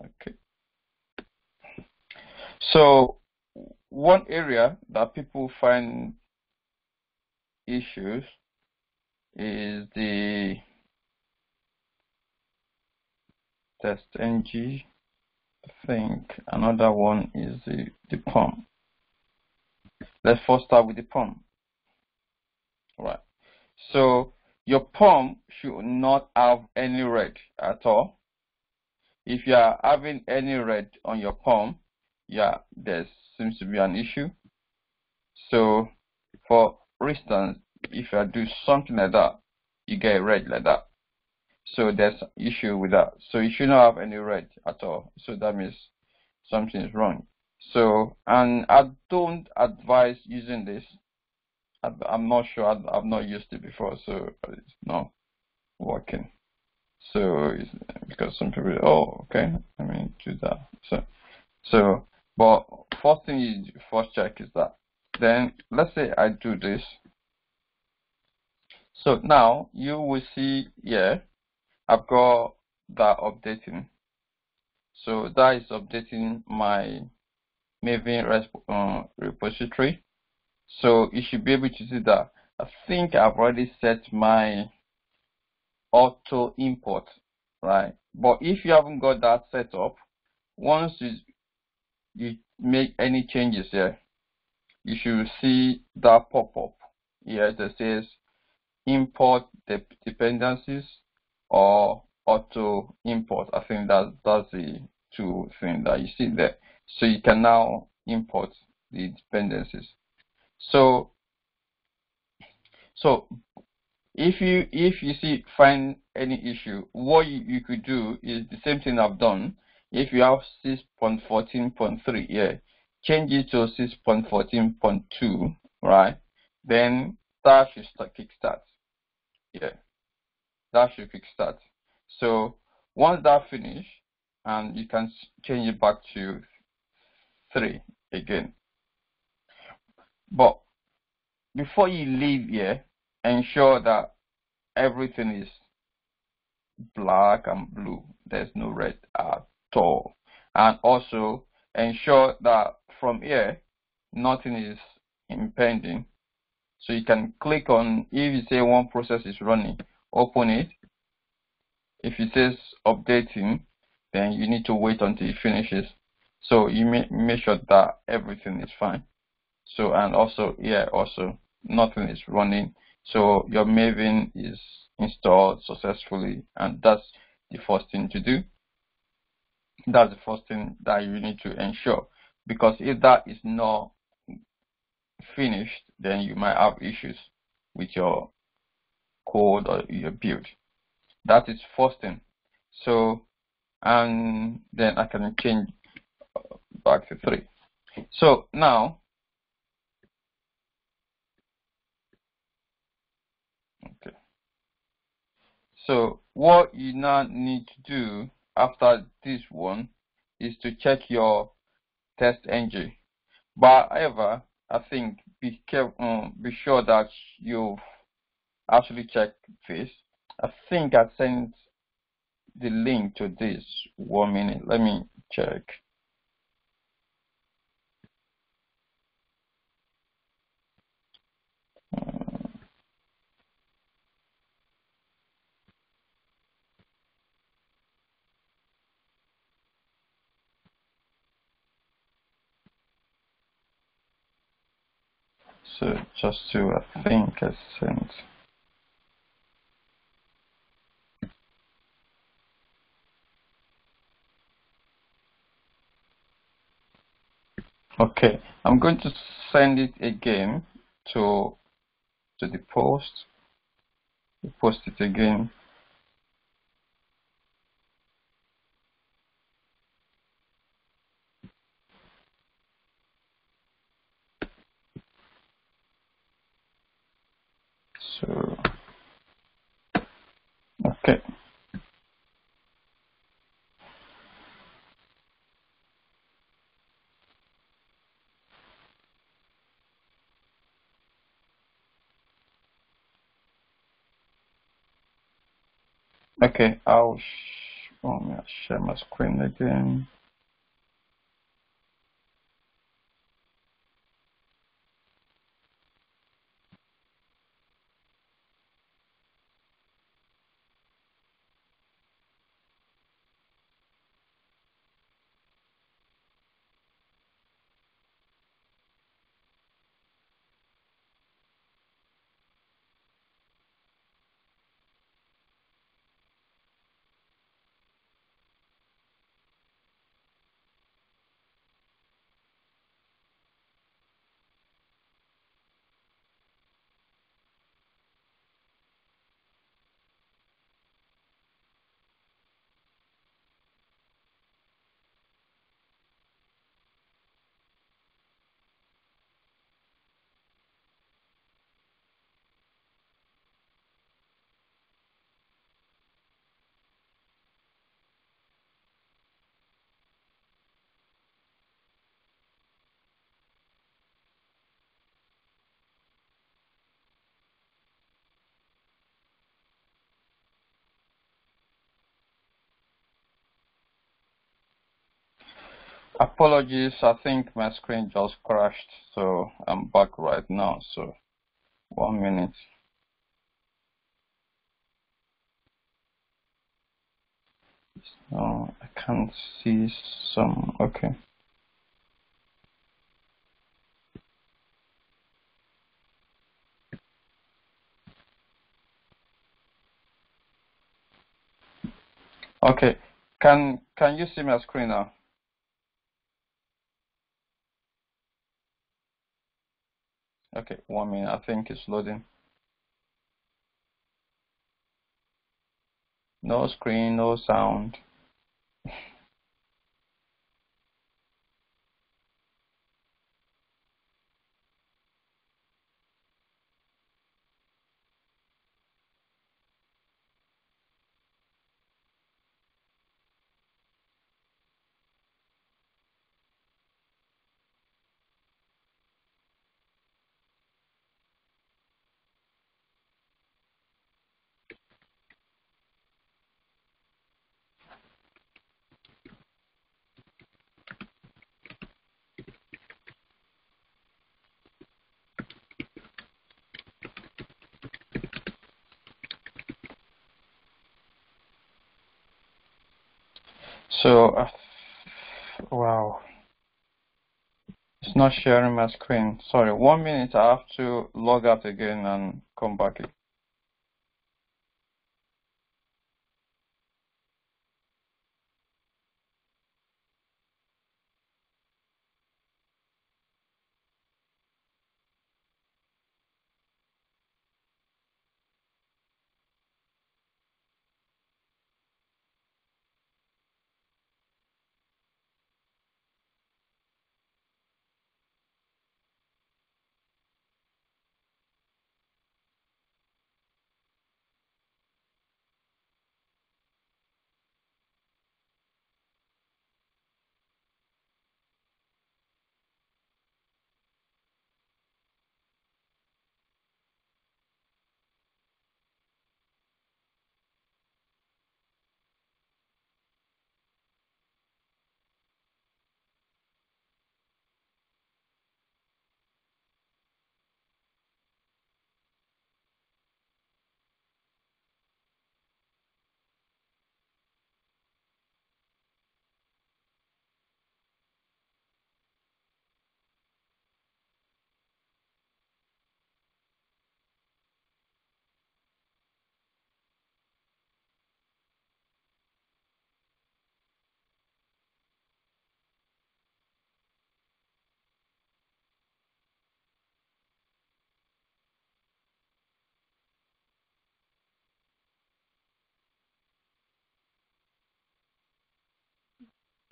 Okay. So one area that people find issues is the test ng. I think another one is the, the POM. Let's first start with the POM. Right. So your POM should not have any red at all. If you are having any red on your POM, yeah, there seems to be an issue. So for instance, if I do something like that, you get red like that. So there's issue with that. So you should not have any red at all. So that means something is wrong. So, and I don't advise using this. I, am not sure. I, have not used it before, so it's not working. So, because some people, oh, okay, I mean, do that. So, so, but first thing you first check is that. Then let's say I do this. So now you will see here, I've got that updating. So that is updating my Maven uh, repository. So you should be able to see that. I think I've already set my auto import, right? But if you haven't got that set up, once you, you make any changes here, you should see that pop up here that says import the dependencies or auto import. I think that that's the two thing that you see there. So you can now import the dependencies. So so if you if you see find any issue, what you, you could do is the same thing I've done. If you have 6.14.3 here, change it to 6.14.2, right? Then that should start kickstart. Yeah, that should kickstart. So once that finish, and you can change it back to three again. But before you leave here, ensure that everything is black and blue. There's no red at all. And also ensure that from here, nothing is impending. So you can click on, if you say one process is running, open it. If it says updating, then you need to wait until it finishes. So you make, make sure that everything is fine. So, and also, yeah, also, nothing is running. So your Maven is installed successfully, and that's the first thing to do. That's the first thing that you need to ensure. Because if that is not finished, then you might have issues with your code or your build. That is first thing. So, and then I can change back to 3. So now, So what you now need to do after this one is to check your TestNG. But however, I think be careful, um, be sure that you've actually checked this. I think I sent the link to this one minute. Let me check. So just to, I think, I sent. Okay, I'm going to send it again to to the post. Post it again. So, okay. Okay, I'll Let oh, me share my screen again. Apologies, I think my screen just crashed, so I'm back right now. So, one minute. No, I can't see some. Okay. Okay. Can can you see my screen now? Okay, one minute. I think it's loading. No screen, no sound. So, uh, wow. It's not sharing my screen. Sorry, one minute. I have to log out again and come back.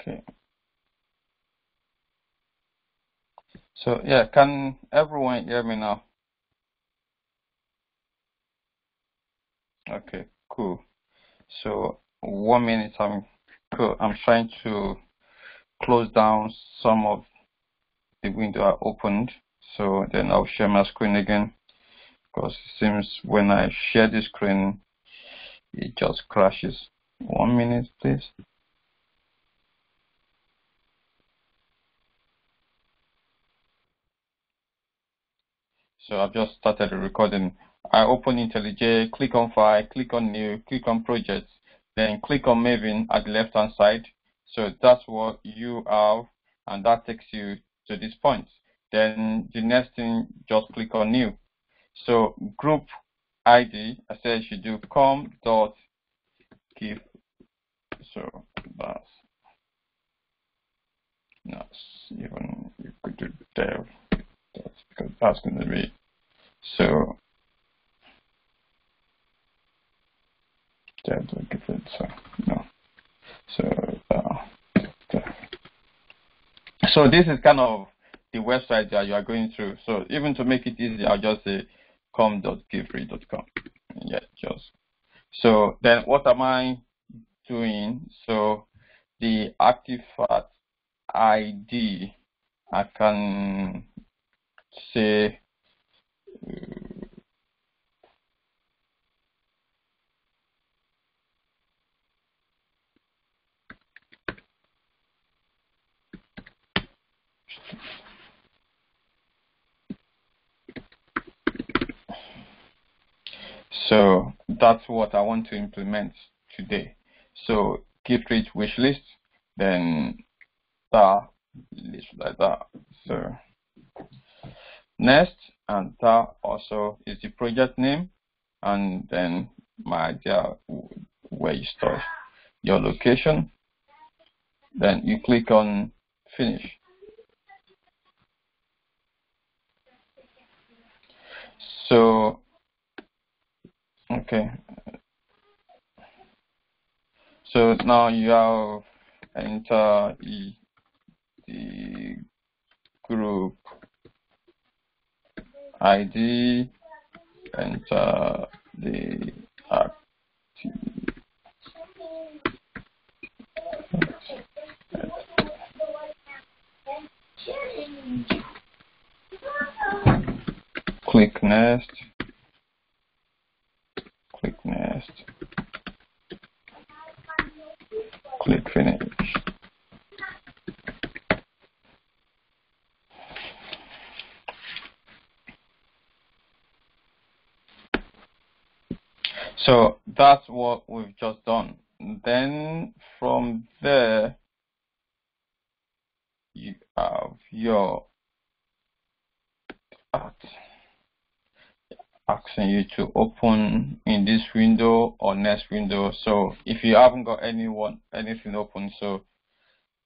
Okay. So yeah, can everyone hear me now? Okay, cool. So one minute, I'm. I'm trying to close down some of the window I opened. So then I'll share my screen again because it seems when I share the screen, it just crashes. One minute, please. So I've just started recording. I open IntelliJ, click on File, click on New, click on Projects, then click on Maven at the left-hand side. So that's what you have, and that takes you to this point. Then the next thing, just click on New. So group ID, I said you do com dot give. So that's not even you could do dev. Because that's going to be so dev will give it so no. So uh, so this is kind of the website that you are going through. So even to make it easy, I'll just say com.givefree.com. Yeah, just so then what am I doing? So the artifact ID, I can say So that's what I want to implement today. So gift rich wish list, then that list like that. So next, and that also is the project name, and then my idea where you store your location. Then you click on finish. So Okay. So now you have enter the, the group ID, enter the active. Click next. Click next. Click finish. So that's what we've just done. Then from there, you have your asking you to open in this window or next window. So if you haven't got anyone anything open, so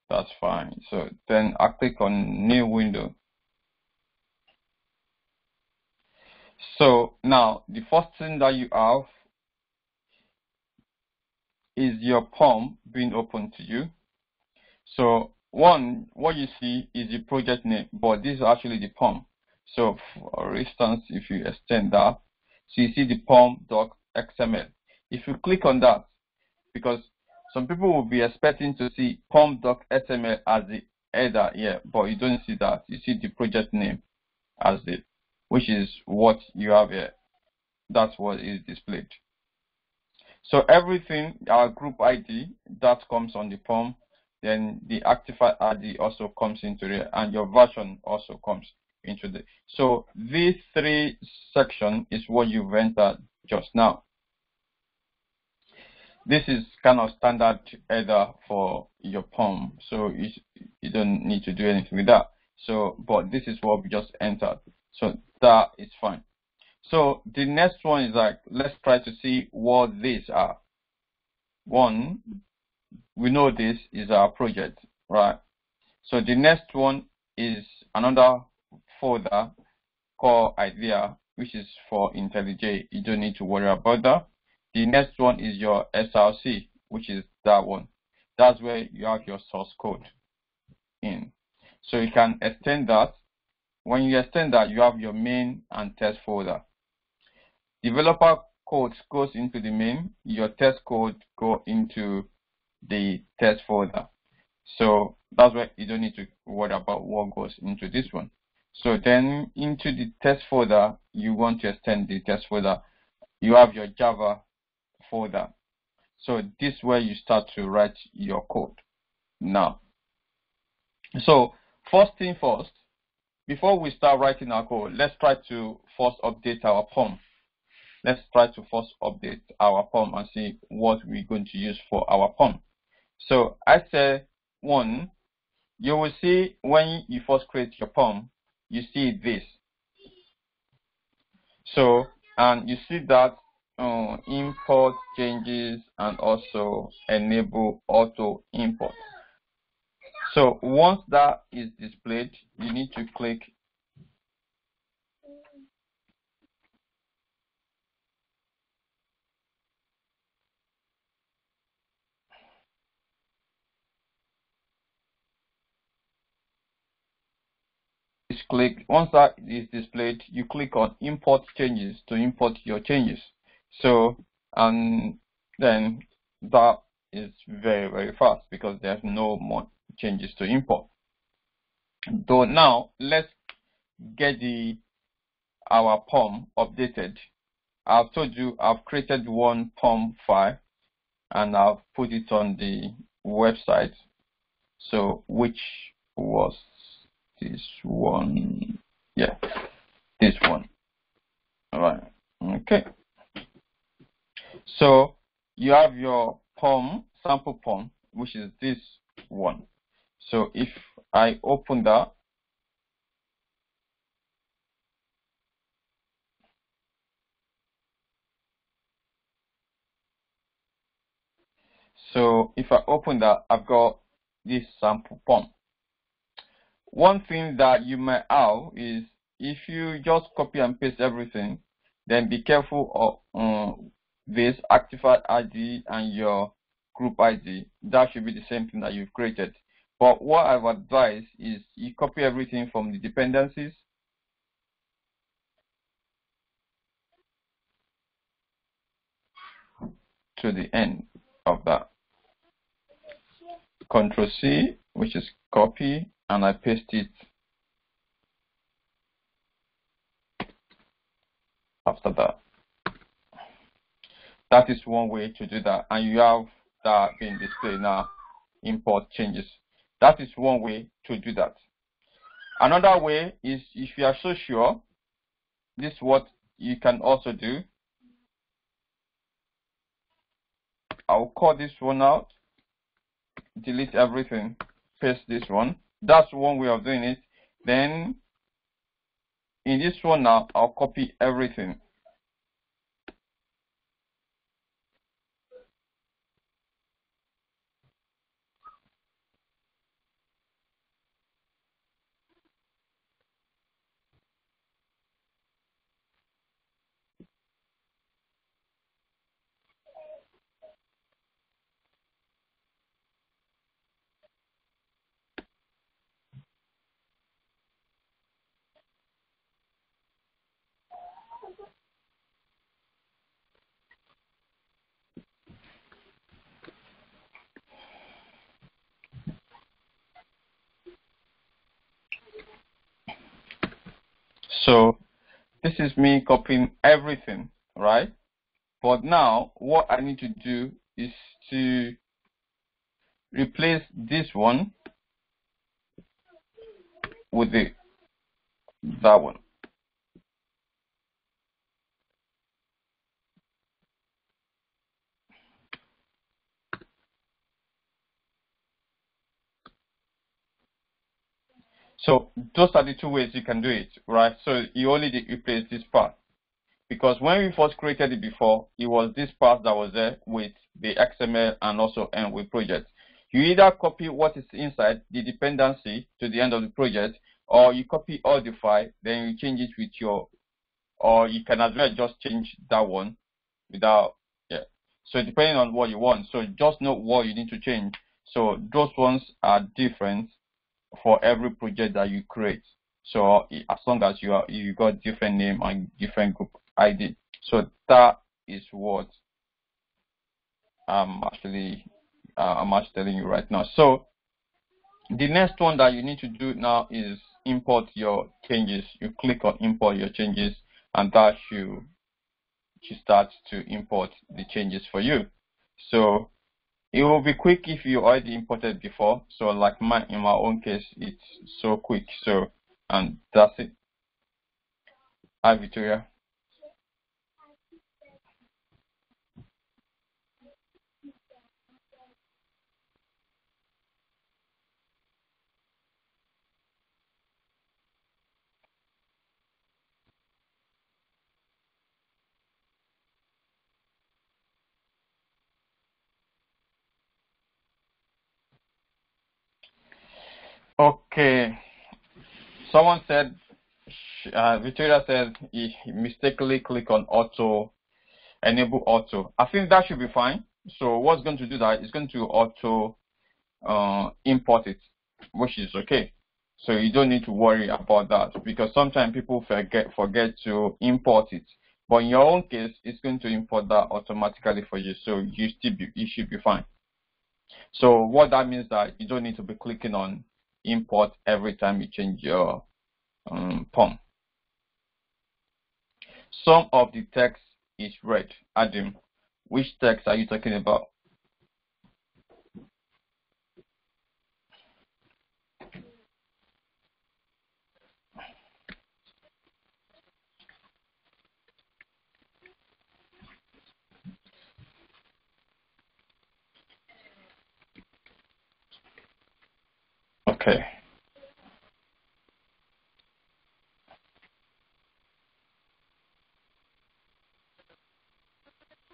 that's fine. So then I click on new window. So now the first thing that you have is your POM being open to you. So one, what you see is the project name, but this is actually the POM. So for instance, if you extend that, so you see the pom.xml. If you click on that, because some people will be expecting to see pom.xml as the header here, but you don't see that. You see the project name as it, which is what you have here. That's what is displayed. So everything, our group ID, that comes on the form, then the artifact ID also comes into there, and your version also comes into the so these three section is what you've entered just now. This is kind of standard header for your POM so you, you don't need to do anything with that. So but this is what we just entered. So that is fine so the next one is like let's try to see what these are one we know this is our project right so the next one is another folder called idea, which is for IntelliJ. You don't need to worry about that. The next one is your SRC, which is that one. That's where you have your source code in. So you can extend that. When you extend that, you have your main and test folder. Developer code goes into the main, your test code go into the test folder. So that's why you don't need to worry about what goes into this one. So then into the test folder, you want to extend the test folder. You have your Java folder. So this where you start to write your code now. So first thing first, before we start writing our code, let's try to first update our POM. Let's try to first update our POM and see what we're going to use for our POM. So I say one, you will see when you first create your POM, you see this. So, and you see that uh, import changes and also enable auto import. So once that is displayed, you need to click click once that is displayed you click on import changes to import your changes. So and then that is very very fast because there's no more changes to import. So now let's get the our POM updated. I've told you I've created one POM file and I've put it on the website so which was this one. Yeah this one. All right okay. So you have your POM sample POM which is this one. So if I open that so if I open that I've got this sample POM one thing that you might have is if you just copy and paste everything, then be careful of um, this artifact ID and your group ID. That should be the same thing that you've created. But what I've advised is you copy everything from the dependencies to the end of that. Control C, which is copy, and I paste it after that. That is one way to do that. And you have that being displayed now, import changes. That is one way to do that. Another way is if you are so sure, this is what you can also do. I'll call this one out, delete everything, paste this one. That's one way of doing it. Then in this one now, I'll copy everything. So this is me copying everything, right? But now what I need to do is to replace this one with the that one. So those are the two ways you can do it, right? So you only replace this part. Because when we first created it before, it was this part that was there with the XML and also end with project. You either copy what is inside the dependency to the end of the project, or you copy all the file, then you change it with your, or you can as well just change that one without, yeah. So depending on what you want, so just know what you need to change. So those ones are different for every project that you create. So as long as you are you got different name and different group ID. So that is what I'm actually uh, I'm actually telling you right now. So the next one that you need to do now is import your changes. You click on import your changes and that should, should start to import the changes for you. So it will be quick if you already imported before. So like my in my own case, it's so quick. So and that's it. Hi Victoria. Okay. Someone said, uh, Victoria said he mistakenly click on auto, enable auto. I think that should be fine. So what's going to do that is going to auto uh, import it, which is okay. So you don't need to worry about that because sometimes people forget forget to import it. But in your own case, it's going to import that automatically for you. So you still be, you should be fine. So what that means that you don't need to be clicking on import every time you change your um, POM. Some of the text is red. Adam, which text are you talking about? Okay.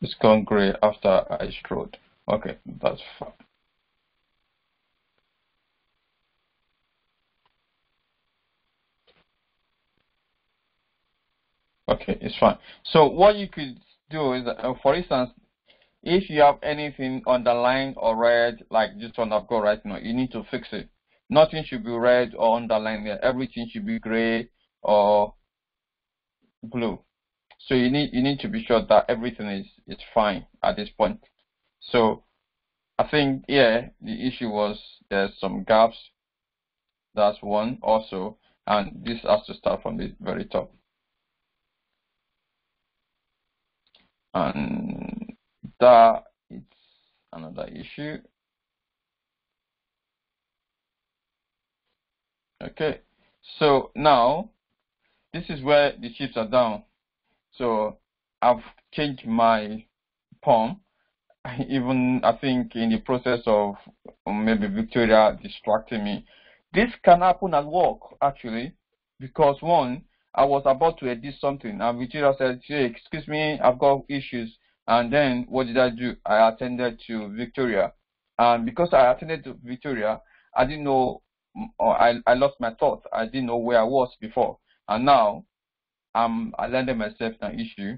It's gone gray after I strode. Okay, that's fine. Okay, it's fine. So what you could do is, uh, for instance, if you have anything underlined or red, like this one I've got right now, you need to fix it. Nothing should be red or underlined. Everything should be gray or blue. So you need you need to be sure that everything is is fine at this point. So I think yeah, the issue was there's some gaps. That's one also, and this has to start from the very top. And that it's another issue. Okay, so now this is where the chips are down. So I've changed my POM. Even I think in the process of um, maybe Victoria distracting me. This can happen at work actually, because one, I was about to edit something and Victoria said, hey, excuse me, I've got issues. And then what did I do? I attended to Victoria. And because I attended to Victoria, I didn't know I, I lost my thought. I didn't know where I was before. And now I'm I landed myself an issue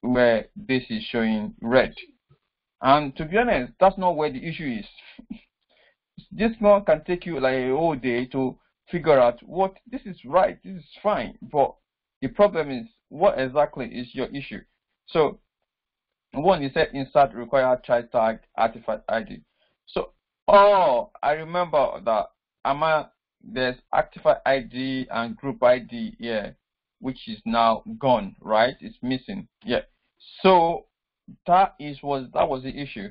where this is showing red. And to be honest, that's not where the issue is. this one can take you like a whole day to figure out what this is right, this is fine. But the problem is what exactly is your issue? So one you said insert required child tag artifact ID. So oh I remember that AMA, there's artifact ID and group ID here, which is now gone, right? It's missing. Yeah. So that is was that was the issue.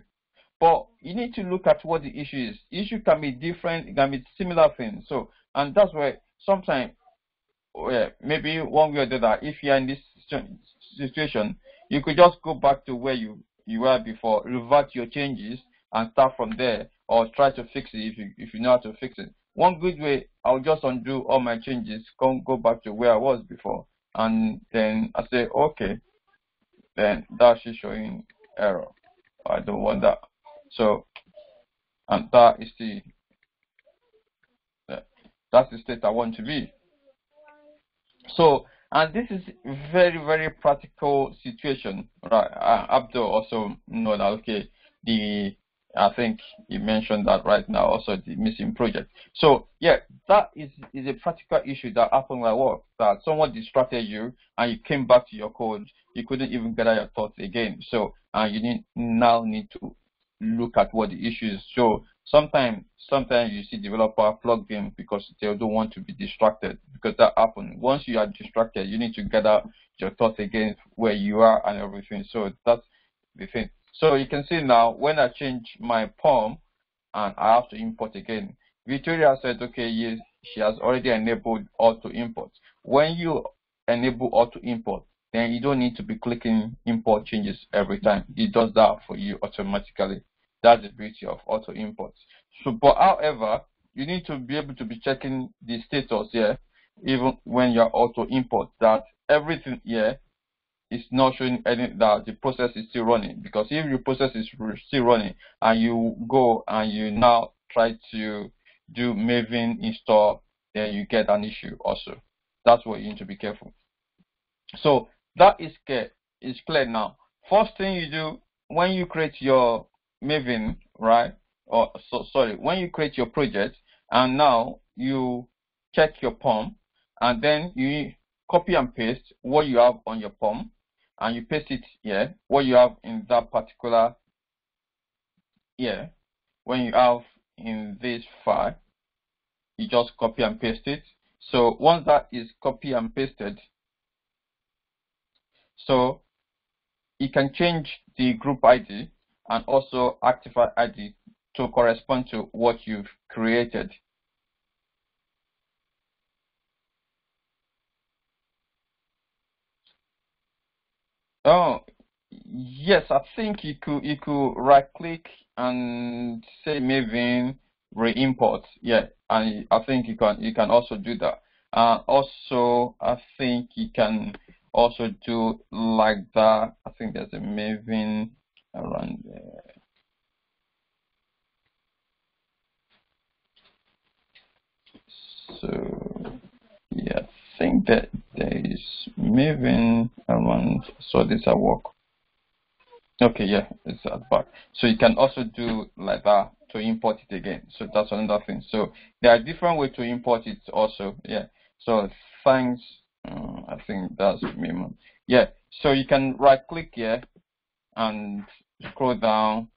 But you need to look at what the issue is. Issue can be different, it can be similar things. So and that's why sometimes oh, yeah, maybe one way or the other, if you're in this situation, you could just go back to where you, you were before, revert your changes and start from there or try to fix it if you if you know how to fix it. One good way, I'll just undo all my changes, come go back to where I was before, and then I say, okay, then that is showing error. I don't want that. So, and that is the that's the state I want to be. So, and this is very very practical situation, right? Abdul also know that okay, the I think you mentioned that right now, also the missing project. So yeah, that is, is a practical issue that happened at work, that someone distracted you and you came back to your code, you couldn't even gather your thoughts again. So and you need, now need to look at what the issue is. So sometimes sometimes you see developer plug in because they don't want to be distracted because that happens. Once you are distracted, you need to gather your thoughts again where you are and everything. So that's the thing. So you can see now when I change my POM and I have to import again, Victoria said, okay, yes, she has already enabled auto import. When you enable auto import, then you don't need to be clicking import changes every time. It does that for you automatically. That's the beauty of auto import. So, but however, you need to be able to be checking the status here, even when you're auto import, that everything here is not showing any that the process is still running. Because if your process is still running and you go and you now try to do Maven install, then you get an issue also. That's what you need to be careful. So that is clear. Is clear now. First thing you do when you create your Maven, right? Or so sorry, when you create your project, and now you check your POM, and then you copy and paste what you have on your POM, and you paste it here. What you have in that particular here, when you have in this file, you just copy and paste it. So once that is copy and pasted, so you can change the group ID and also artifact ID to correspond to what you've created. Oh, yes, I think you could you could right click and say Maven re-import. Yeah, and I think you can you can also do that. Uh, also, I think you can also do like that. I think there's a Maven around there. So I think that there is Maven around. So this will work. Okay, yeah, it's at back. So you can also do like that to import it again. So that's another thing. So there are different ways to import it also. Yeah. So thanks. Uh, I think that's minimum. Yeah. So you can right click here and scroll down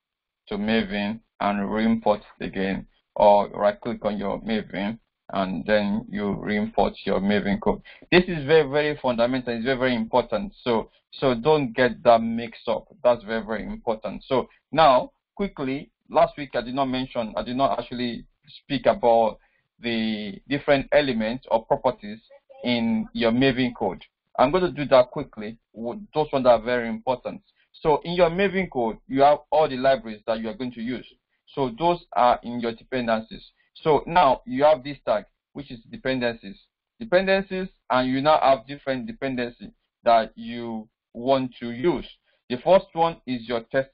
to Maven and re-import it again, or right click on your Maven and then you re-import your Maven code. This is very, very fundamental. It's very, very important. So, so don't get that mixed up. That's very, very important. So now, quickly, last week I did not mention, I did not actually speak about the different elements or properties in your Maven code. I'm going to do that quickly. Those ones are very important. So in your Maven code, you have all the libraries that you are going to use. So those are in your dependencies. So now you have this tag, which is dependencies. Dependencies, and you now have different dependencies that you want to use. The first one is your test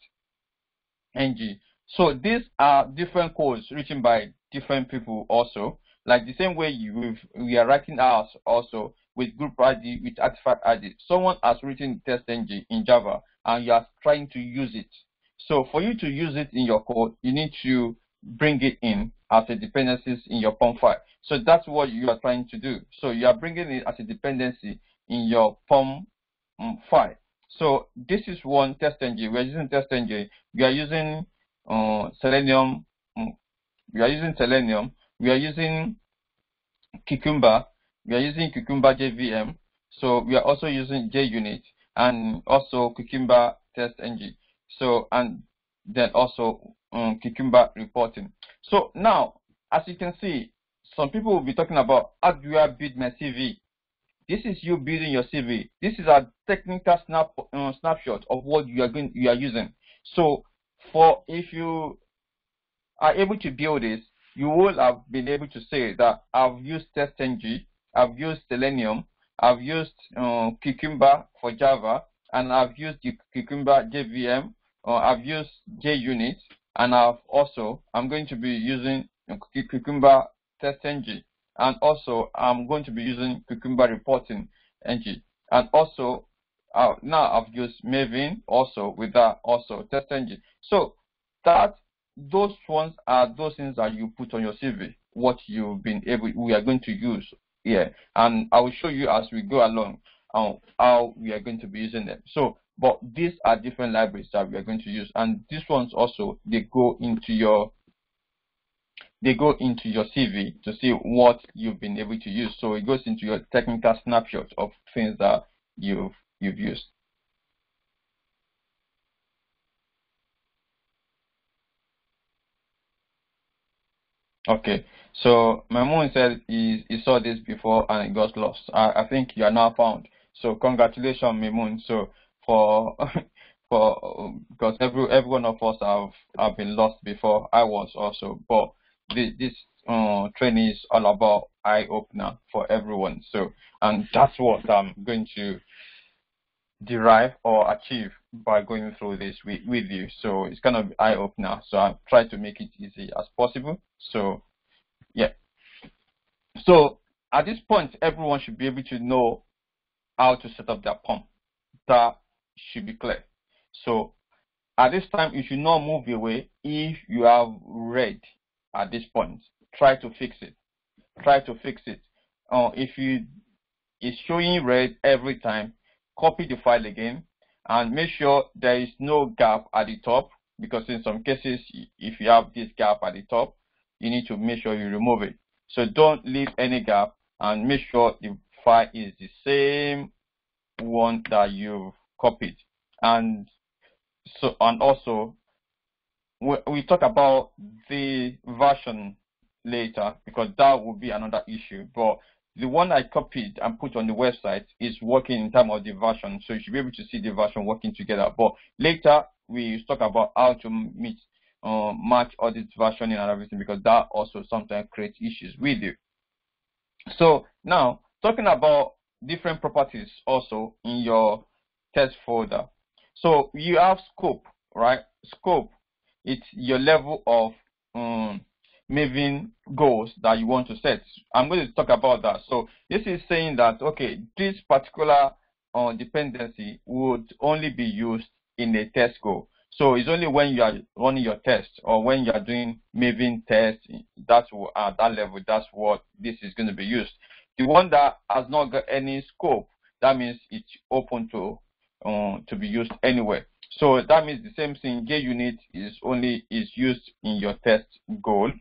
ng. So these are different codes written by different people also. Like the same way you we are writing ours also with group ID, with artifact ID. Someone has written TestNG in Java and you are trying to use it. So for you to use it in your code, you need to bring it in as a dependencies in your POM file. So that's what you are trying to do. So you are bringing it as a dependency in your POM um, file. So this is one TestNG. We are using TestNG. We are using uh, Selenium. Um, we are using Selenium. We are using Cucumber. We are using Cucumber JVM. So we are also using JUnit and also Cucumber TestNG. So and then also um, Cucumber reporting. So now, as you can see, some people will be talking about how do I build my CV? This is you building your CV. This is a technical snap uh, snapshot of what you are going you are using. So for if you are able to build this, you will have been able to say that I've used TestNG, I've used Selenium, I've used uh, Cucumber for Java, and I've used Cucumber JVM, or I've used JUnit, and I've also I'm going to be using Cucumber TestNG, and also I'm going to be using Cucumber Reporting Engine, and also uh, now I've used Maven also with that also TestNG. So that those ones are those things that you put on your CV, what you've been able we are going to use here, and I will show you as we go along how we are going to be using them. So but these are different libraries that we are going to use. And these ones also, they go into your they go into your CV to see what you've been able to use. So it goes into your technical snapshot of things that you've you've used. Okay, so my mom said he, he saw this before and it got lost. I, I think you are now found. So congratulations, Mimun. So for for because every every one of us have have been lost before. I was also, but this this uh, training is all about eye opener for everyone. So and that's what I'm going to derive or achieve by going through this with, with you. So it's kind of eye opener. So I try to make it easy as possible. So yeah. So at this point, everyone should be able to know how to set up their POM. That should be clear. So at this time, you should not move away if you have red at this point. Try to fix it. Try to fix it. Uh, if you is showing red every time, copy the file again and make sure there is no gap at the top because in some cases if you have this gap at the top you need to make sure you remove it so don't leave any gap and make sure the file is the same one that you've copied and so and also we, we talk about the version later because that will be another issue but the one I copied and put on the website is working in terms of the version, so you should be able to see the version working together. But later we talk about how to meet uh, match audit versioning and everything because that also sometimes creates issues with you. So now talking about different properties also in your test folder. So you have scope, right? Scope, it's your level of um, Maven goals that you want to set. I'm going to talk about that. So this is saying that, okay, this particular uh, dependency would only be used in a test goal. So it's only when you are running your test or when you are doing Maven test, that's at that level, that's what this is going to be used. The one that has not got any scope, that means it's open to uh, to be used anywhere. So that means the same thing. JUnit is only is used in your test goal.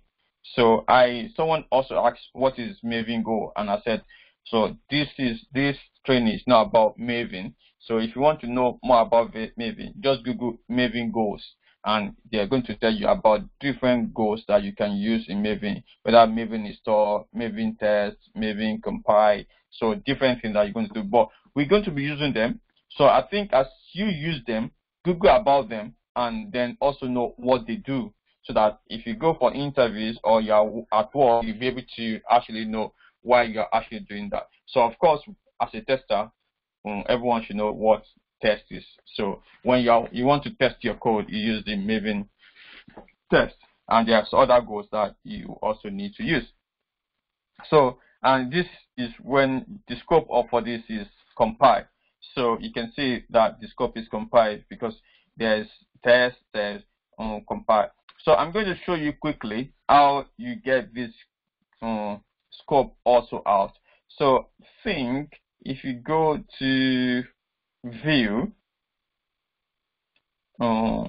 So I someone also asked what is Maven Go, and I said, so this is this training is not about Maven. So if you want to know more about Maven, just Google Maven goals, and they're going to tell you about different goals that you can use in Maven, whether Maven install, Maven test, Maven compile, so different things that you're going to do. But we're going to be using them. So I think as you use them, Google about them, and then also know what they do so that if you go for interviews or you're at work, you'll be able to actually know why you're actually doing that. So of course, as a tester, um, everyone should know what test is. So when you you want to test your code, you use the Maven test, and there's other goals that you also need to use. So and this is when the scope of for this is compiled. So you can see that the scope is compiled because there's test, there's um, compile. So I'm going to show you quickly how you get this uh, scope also out. So think if you go to view, uh,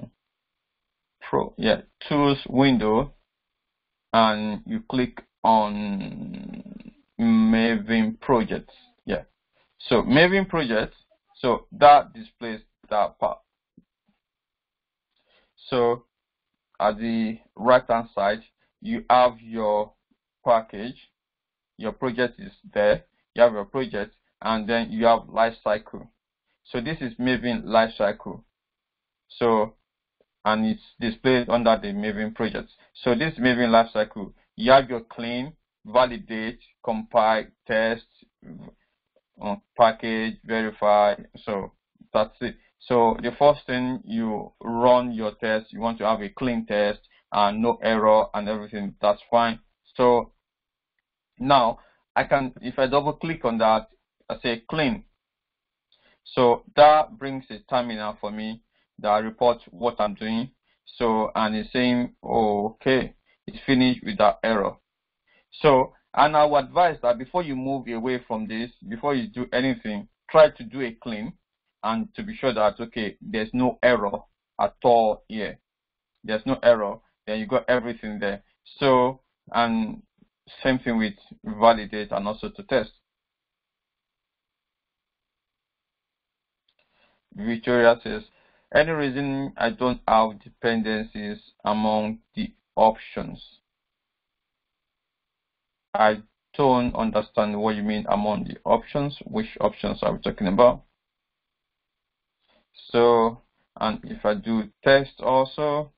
pro, yeah, tools window, and you click on Maven projects. Yeah. So Maven projects, so that displays that part. So at the right hand side, you have your package, your project is there, you have your project, and then you have life cycle. So this is Maven life cycle. So, and it's displayed under the Maven project. So this Maven life cycle, you have your clean, validate, compile, test, uh, package, verify. So that's it. So the first thing you run your test, you want to have a clean test and no error and everything. That's fine. So now I can, if I double click on that, I say clean. So that brings a terminal for me that reports what I'm doing. So, and it's saying, okay, it's finished with that error. So, and I would advise that before you move away from this, before you do anything, try to do a clean and to be sure that okay there's no error at all here. There's no error. Then you got everything there. So and same thing with validate and also to test. Victoria says any reason I don't have dependencies among the options I don't understand what you mean among the options. Which options are we talking about? So, and if I do test also,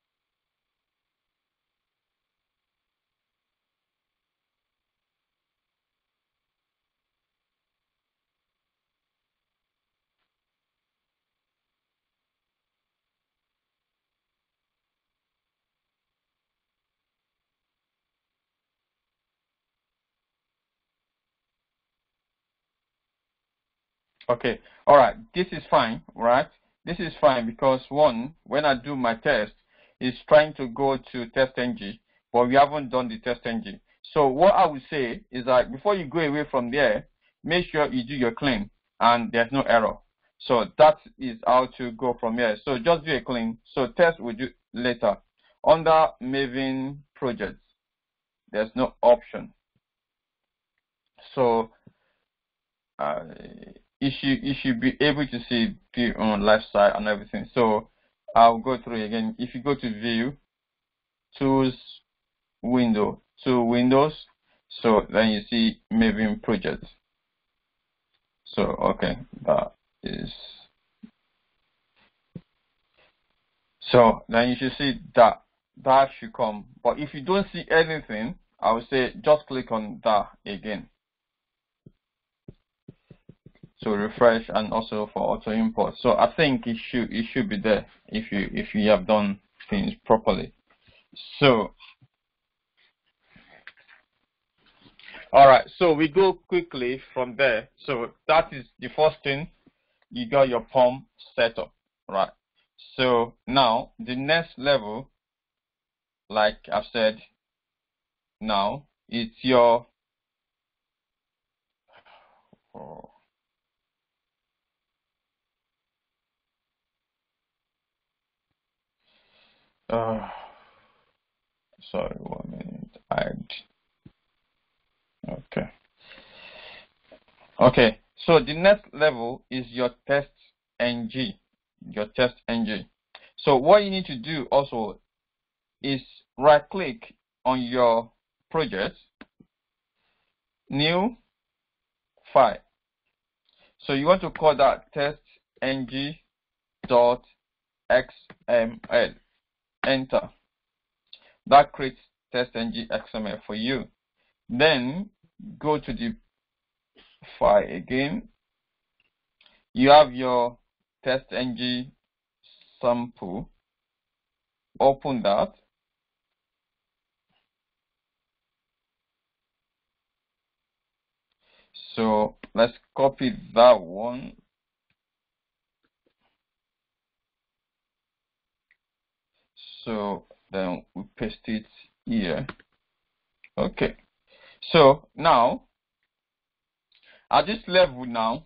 Okay, all right, this is fine, right? This is fine because one, when I do my test, it's trying to go to TestNG, but we haven't done the TestNG. So what I would say is that before you go away from there, make sure you do your claim and there's no error. So that is how to go from here. So just do a clean. So test we do later. Under Maven projects, there's no option. So you should you should be able to see the on left side and everything. So I'll go through again. If you go to view, tools, window, two windows, so then you see Maven project. So okay, that is so then you should see that that should come. But if you don't see anything, I would say just click on that again so refresh and also for auto import. So i think it should it should be there if you if you have done things properly. So all right so we go quickly from there. So that is the first thing. You got your POM set up right? So now the next level like i've said now it's your oh, Uh, sorry, one minute. Add. Okay. Okay. So the next level is your test ng, your test ng. So what you need to do also is right click on your project, new file. So you want to call that test ng dot xml enter. That creates TestNG XML for you. Then go to the file again. You have your TestNG sample. Open that. So let's copy that one so then we paste it here. Okay. So now at this level now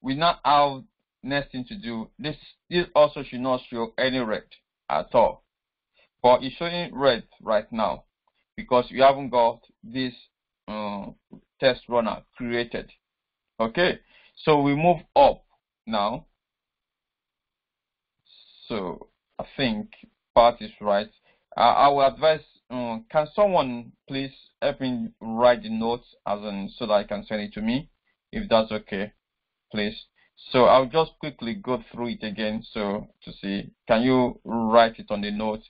we now have next thing to do. This this also should not show any red at all. But it's showing red right now because we haven't got this uh, test runner created. Okay. So we move up now. So I think part is right. Uh, I will advise, um, can someone please help me write the notes as in, so that I can send it to me, if that's okay, please. So I'll just quickly go through it again so to see, can you write it on the note?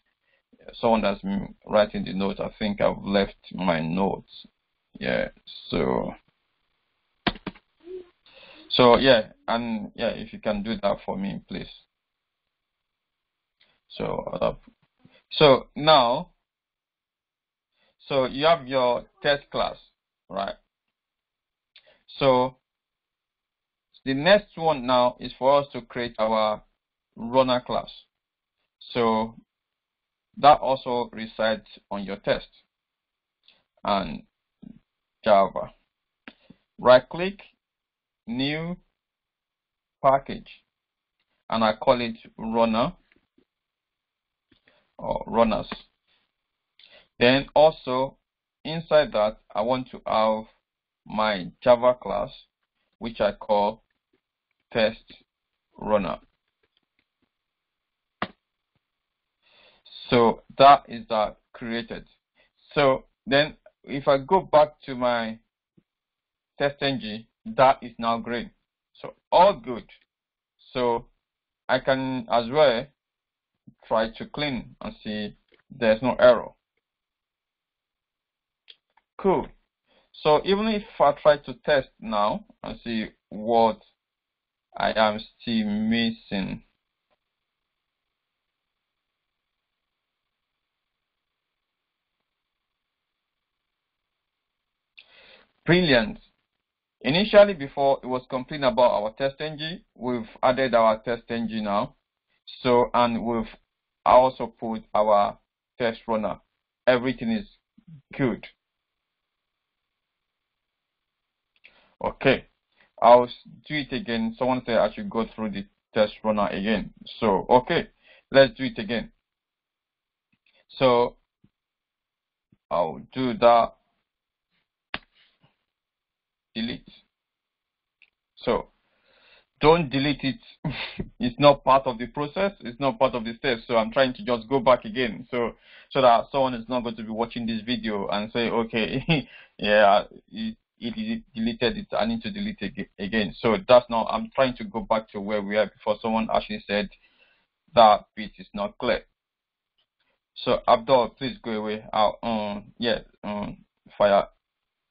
Someone that's writing the note, I think I've left my notes. Yeah, so, so yeah, and yeah, if you can do that for me, please. So, uh, so now, so you have your test class, right? So the next one now is for us to create our runner class. So that also resides on your test and Java. Right click, new package, and I call it runner or runners. Then also inside that, I want to have my Java class, which I call test runner. So that is that created. So then if I go back to my TestNG, that is now green. So all good. So I can as well try to clean and see there's no error. Cool. So even if I try to test now and see what I am still missing, Brilliant. Initially, before it was complaining about our TestNG, we've added our TestNG now. So, and we've also put our test runner. Everything is good. Okay, I'll do it again. Someone said I should go through the test runner again. So, okay, let's do it again. So, I'll do that delete. So don't delete it. it's not part of the process. It's not part of the steps. So I'm trying to just go back again. So so that someone is not going to be watching this video and say, okay, yeah, it, it deleted it. I need to delete it again. So that's not. I'm trying to go back to where we are before someone actually said that bit is not clear. So Abdul, please go away. I'll, um, yeah, um, fire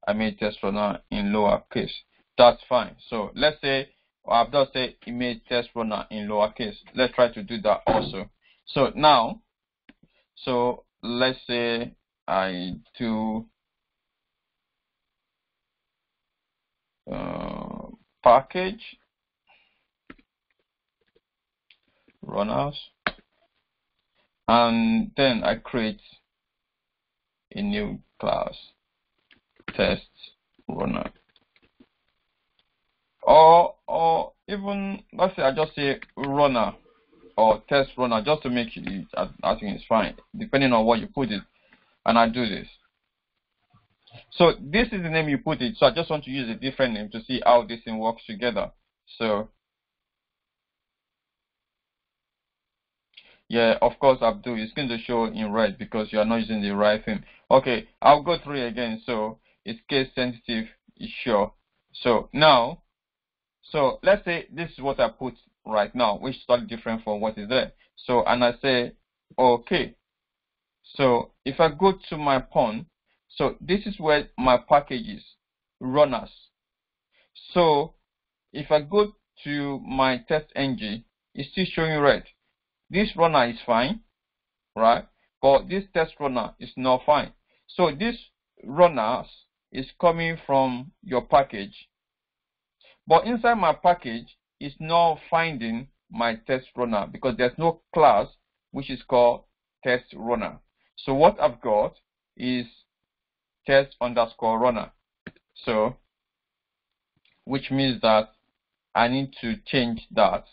I made test runner in lowercase. That's fine. So let's say I've just said image test runner in lowercase. Let's try to do that also. So now, so let's say I do uh, package runners and then I create a new class test runner. Or, or even, let's say I just say runner or test runner just to make it, I, I think it's fine, depending on what you put it. And I do this. So this is the name you put it. So I just want to use a different name to see how this thing works together. So yeah, of course Abdul, it's going to show in red because you are not using the right thing. Okay, I'll go through again. So it's case sensitive sure. So now, so let's say this is what I put right now, which is totally different from what is there. So, and I say, okay. So if I go to my POM, so this is where my package is, runners. So if I go to my test ng, it's still showing red. This runner is fine, right? But this test runner is not fine. So this runners is coming from your package. But inside my package is not finding my test runner because there's no class which is called test runner. So what I've got is test underscore runner. So, which means that I need to change that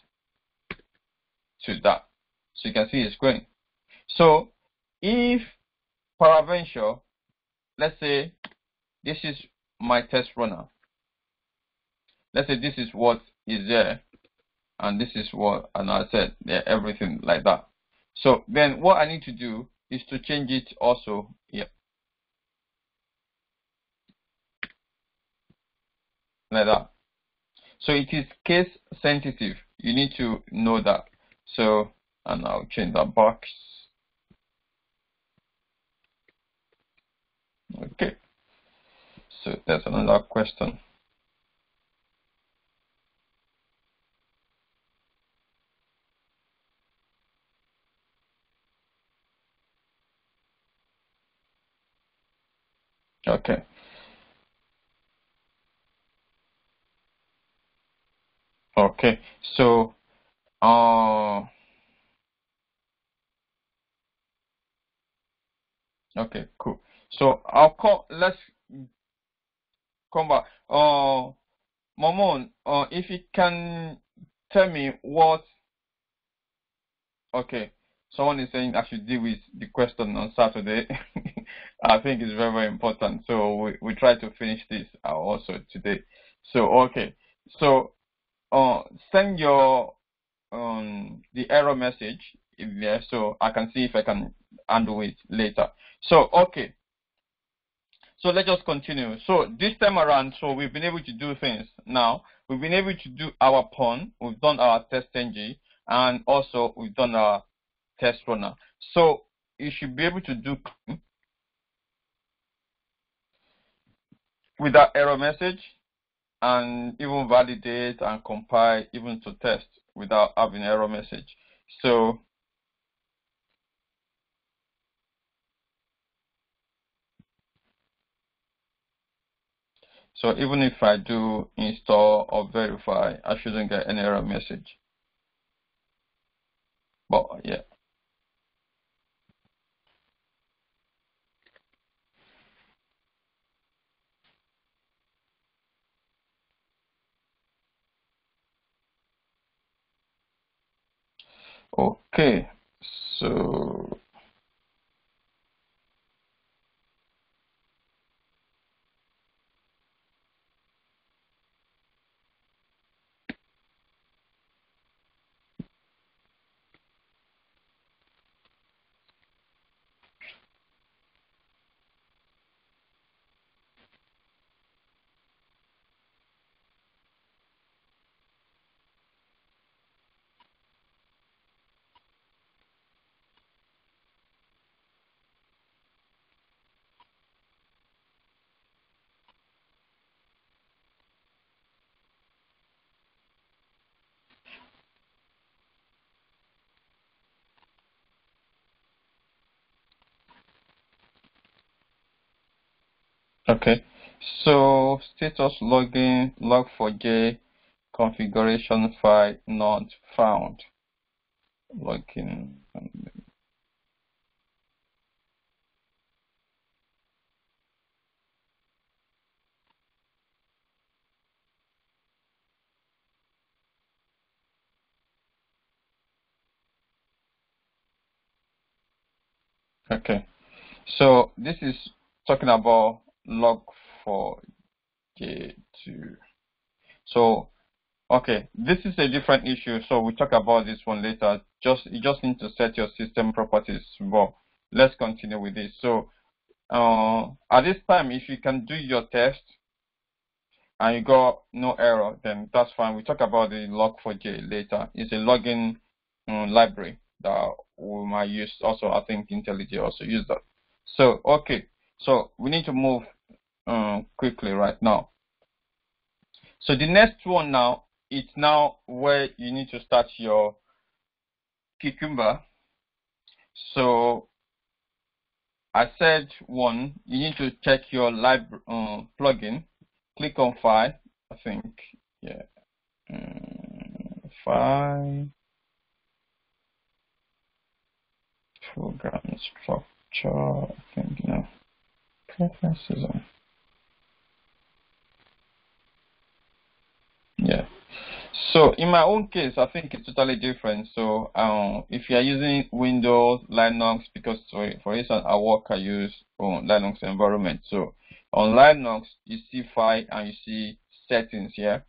to that. So you can see it's going. So if paraventure, let's say this is my test runner. Let's say this is what is there, and this is what, and I said yeah, everything like that. So then what I need to do is to change it also here. Like that. So it is case sensitive. You need to know that. So, and I'll change that box. Okay. So there's another question. Okay. Okay. So, uh, okay, cool. So I'll call, let's come back. Uh, Momon, uh, if you can tell me what, okay, someone is saying I should deal with the question on Saturday. I think it's very, very important. So we, we try to finish this uh, also today. So, okay. So, uh, send your, um, the error message there so I can see if I can undo it later. So, okay. So let's just continue. So this time around, so we've been able to do things. Now, we've been able to do our POM, we've done our TestNG, and also we've done our test runner. So you should be able to do with that error message and even validate and compile even to test without having error message. So So even if I do install or verify, I shouldn't get any error message. But yeah. Okay, so Okay, so status login log4j configuration file not found. Login. Okay, so this is talking about log4j2. So, okay, this is a different issue. So we'll talk about this one later. Just you just need to set your system properties. But let's continue with this. So uh, at this time, if you can do your test and you got no error, then that's fine. We talk about the log4j later. It's a login um, library that we might use. Also, I think IntelliJ also use that. So, okay. So we need to move um, quickly right now. So the next one now, it's now where you need to start your Cucumber. So I said one, you need to check your live uh, plugin. Click on File, I think, yeah, um, File, Program Structure, I think, no preferences. Yeah. So in my own case, I think it's totally different. So um, if you are using Windows, Linux, because for, for instance, I work, I use um, Linux environment. So on Linux, you see file and you see settings here.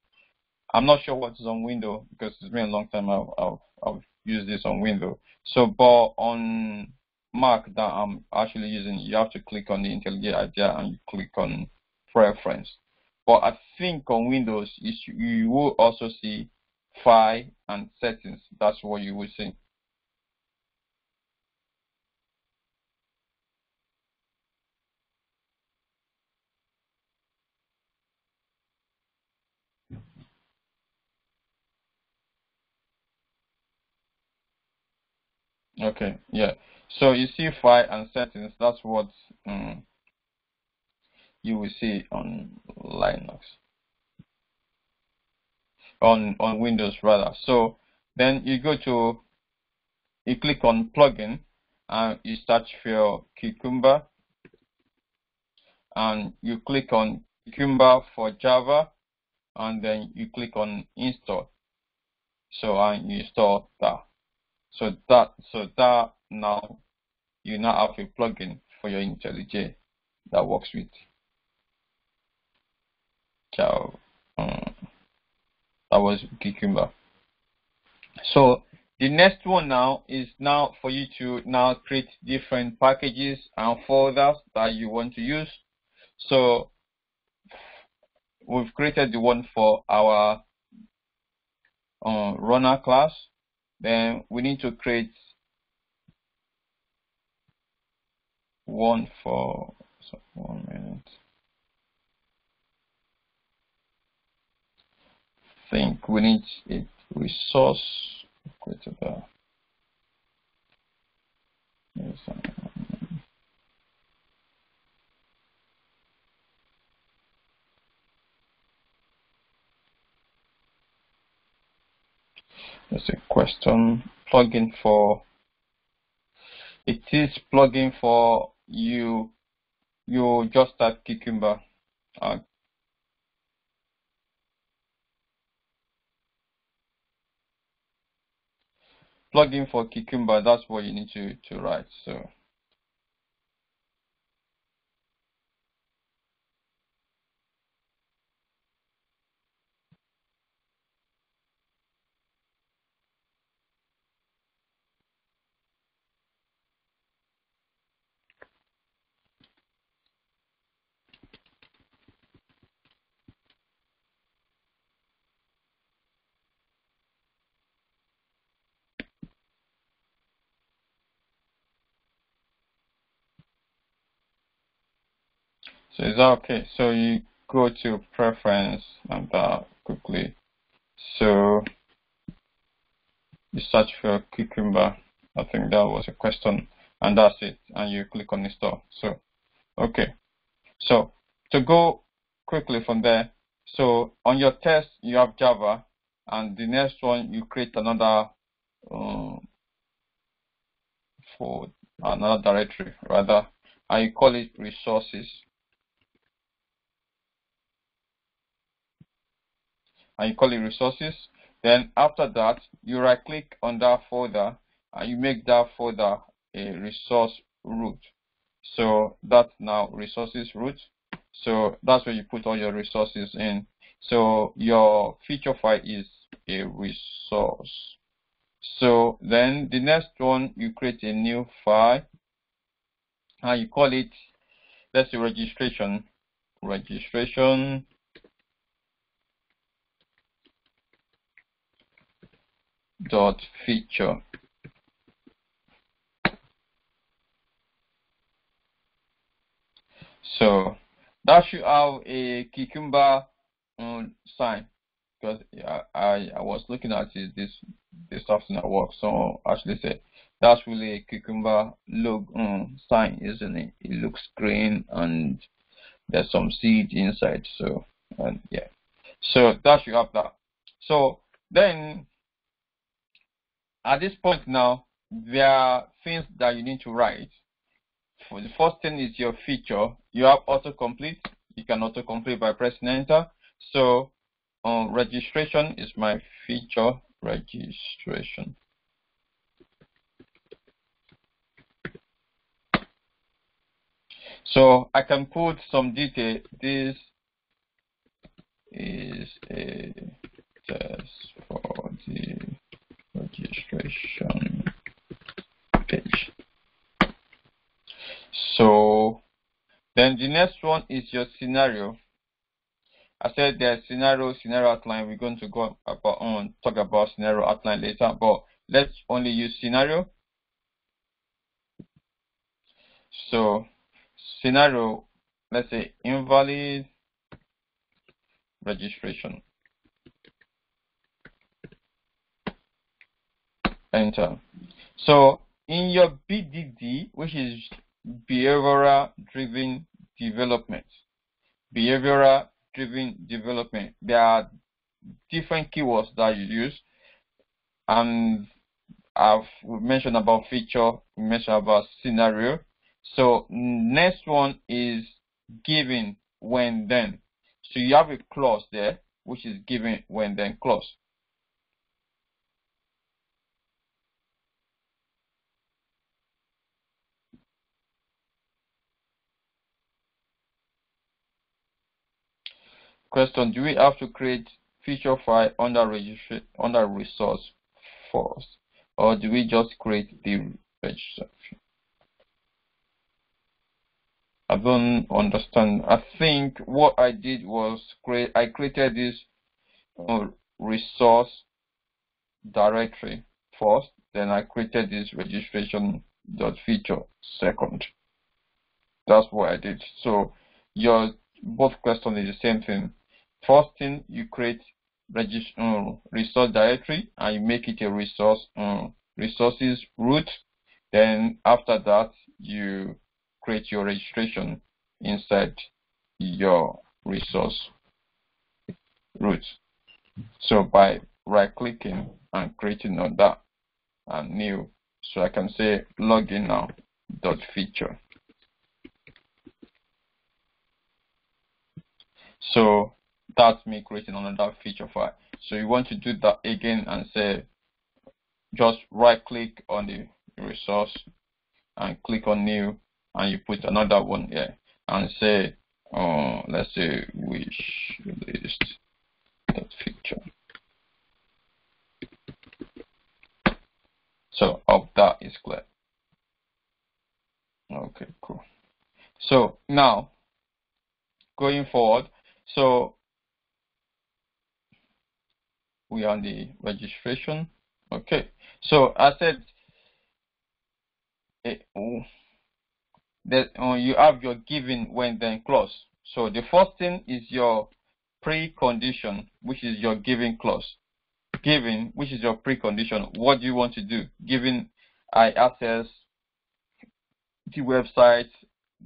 I'm not sure what is on Windows because it's been a long time I've, I've, I've used this on Windows. So, but on Mac that I'm actually using, you have to click on the IntelliJ IDEA and you click on preference. But I think on Windows, you will also see file and settings. That's what you will see. Okay, yeah. So you see file and settings, that's what um, you will see on Linux. On, on Windows rather. So then you go to, you click on plugin and you search for Cucumber and you click on Cucumber for Java and then you click on install. So and you install that. So that so that now you now have a plugin for your IntelliJ that works with Um, that was Cucumber. So the next one now is now for you to now create different packages and folders that you want to use. So we've created the one for our uh, runner class. Then we need to create one for so one minute. Think we need a resource critical. Yes, um, There's a question. Plugin for it is plugin for you you just type cucumber. Uh, plugin for cucumber that's what you need to to write so So is that okay? So you go to preference and that quickly. So you search for cucumber. I think that was a question and that's it. And you click on install. So, okay. So to go quickly from there. So on your test, you have Java and the next one you create another um, for another directory rather and you call it resources and you call it resources. Then after that, you right click on that folder and you make that folder a resource root. So that's now resources root. So that's where you put all your resources in. So your feature file is a resource. So then the next one, you create a new file and you call it, let's say registration, registration dot feature. So that should have a cucumber um, sign. Because I, I was looking at it this this afternoon at work. So actually said that's really a cucumber look um, sign isn't it? It looks green and there's some seed inside. So and yeah. So that should have that. So then at this point now, there are things that you need to write. For the first thing is your feature. You have autocomplete. You can autocomplete by pressing enter. So registration is my feature registration. So I can put some detail. This is a test for the registration page. So then the next one is your scenario. I said there's scenario, scenario outline. We're going to go about um, talk about scenario outline later, but let's only use scenario. So scenario, let's say invalid registration. Enter. So in your BDD, which is behavioral driven development, behavioral driven development, there are different keywords that you use. And I've mentioned about feature, mentioned about scenario. So next one is given when then. So you have a clause there, which is given when then clause. Question, do we have to create feature file under registry under resource first? Or do we just create the registration? I don't understand. I think what I did was create. I created this uh, resource directory first. Then I created this registration dot feature second. That's what I did. So your both questions is the same thing. First thing you create um, resource directory and you make it a resource um, resources root. Then after that you create your registration inside your resource root. So by right clicking and creating on that and new, so I can say login now dot feature. So that's me creating another feature file. So you want to do that again and say, just right click on the resource and click on new and you put another one here and say, uh, let's say wish list that feature. So of that is clear. Okay, cool. So now going forward, so we are on the registration. Okay, so I said it, oh, that uh, you have your given when then clause. So the first thing is your precondition, which is your given clause. Given, which is your precondition. What do you want to do? Given I access the website,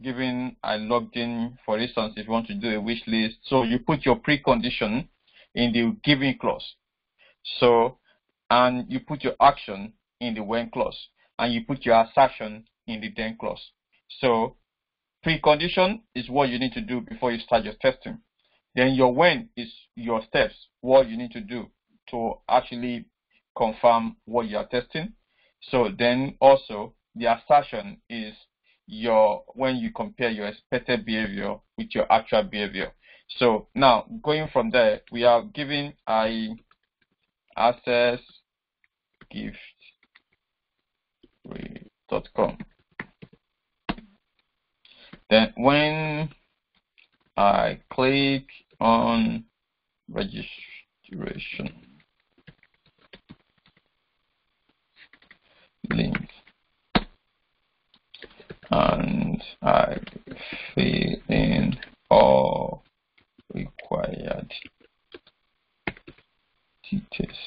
given I logged in, for instance, if you want to do a wish list. So you put your precondition in the given clause. So, and you put your action in the when clause, and you put your assertion in the then clause. So precondition is what you need to do before you start your testing. Then your when is your steps, what you need to do to actually confirm what you are testing. So then also the assertion is your when you compare your expected behavior with your actual behavior. So now going from there, we are giving I access. Then when I click on registration link and I fill in all required details.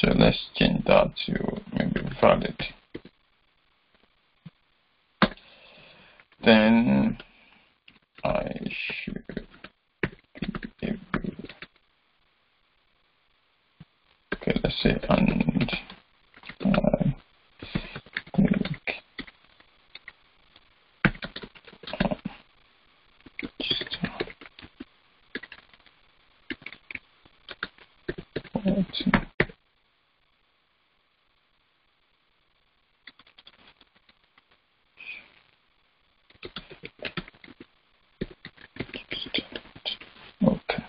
So let's change that to maybe valid. Then I should be able, okay, let's say and I click on Okay.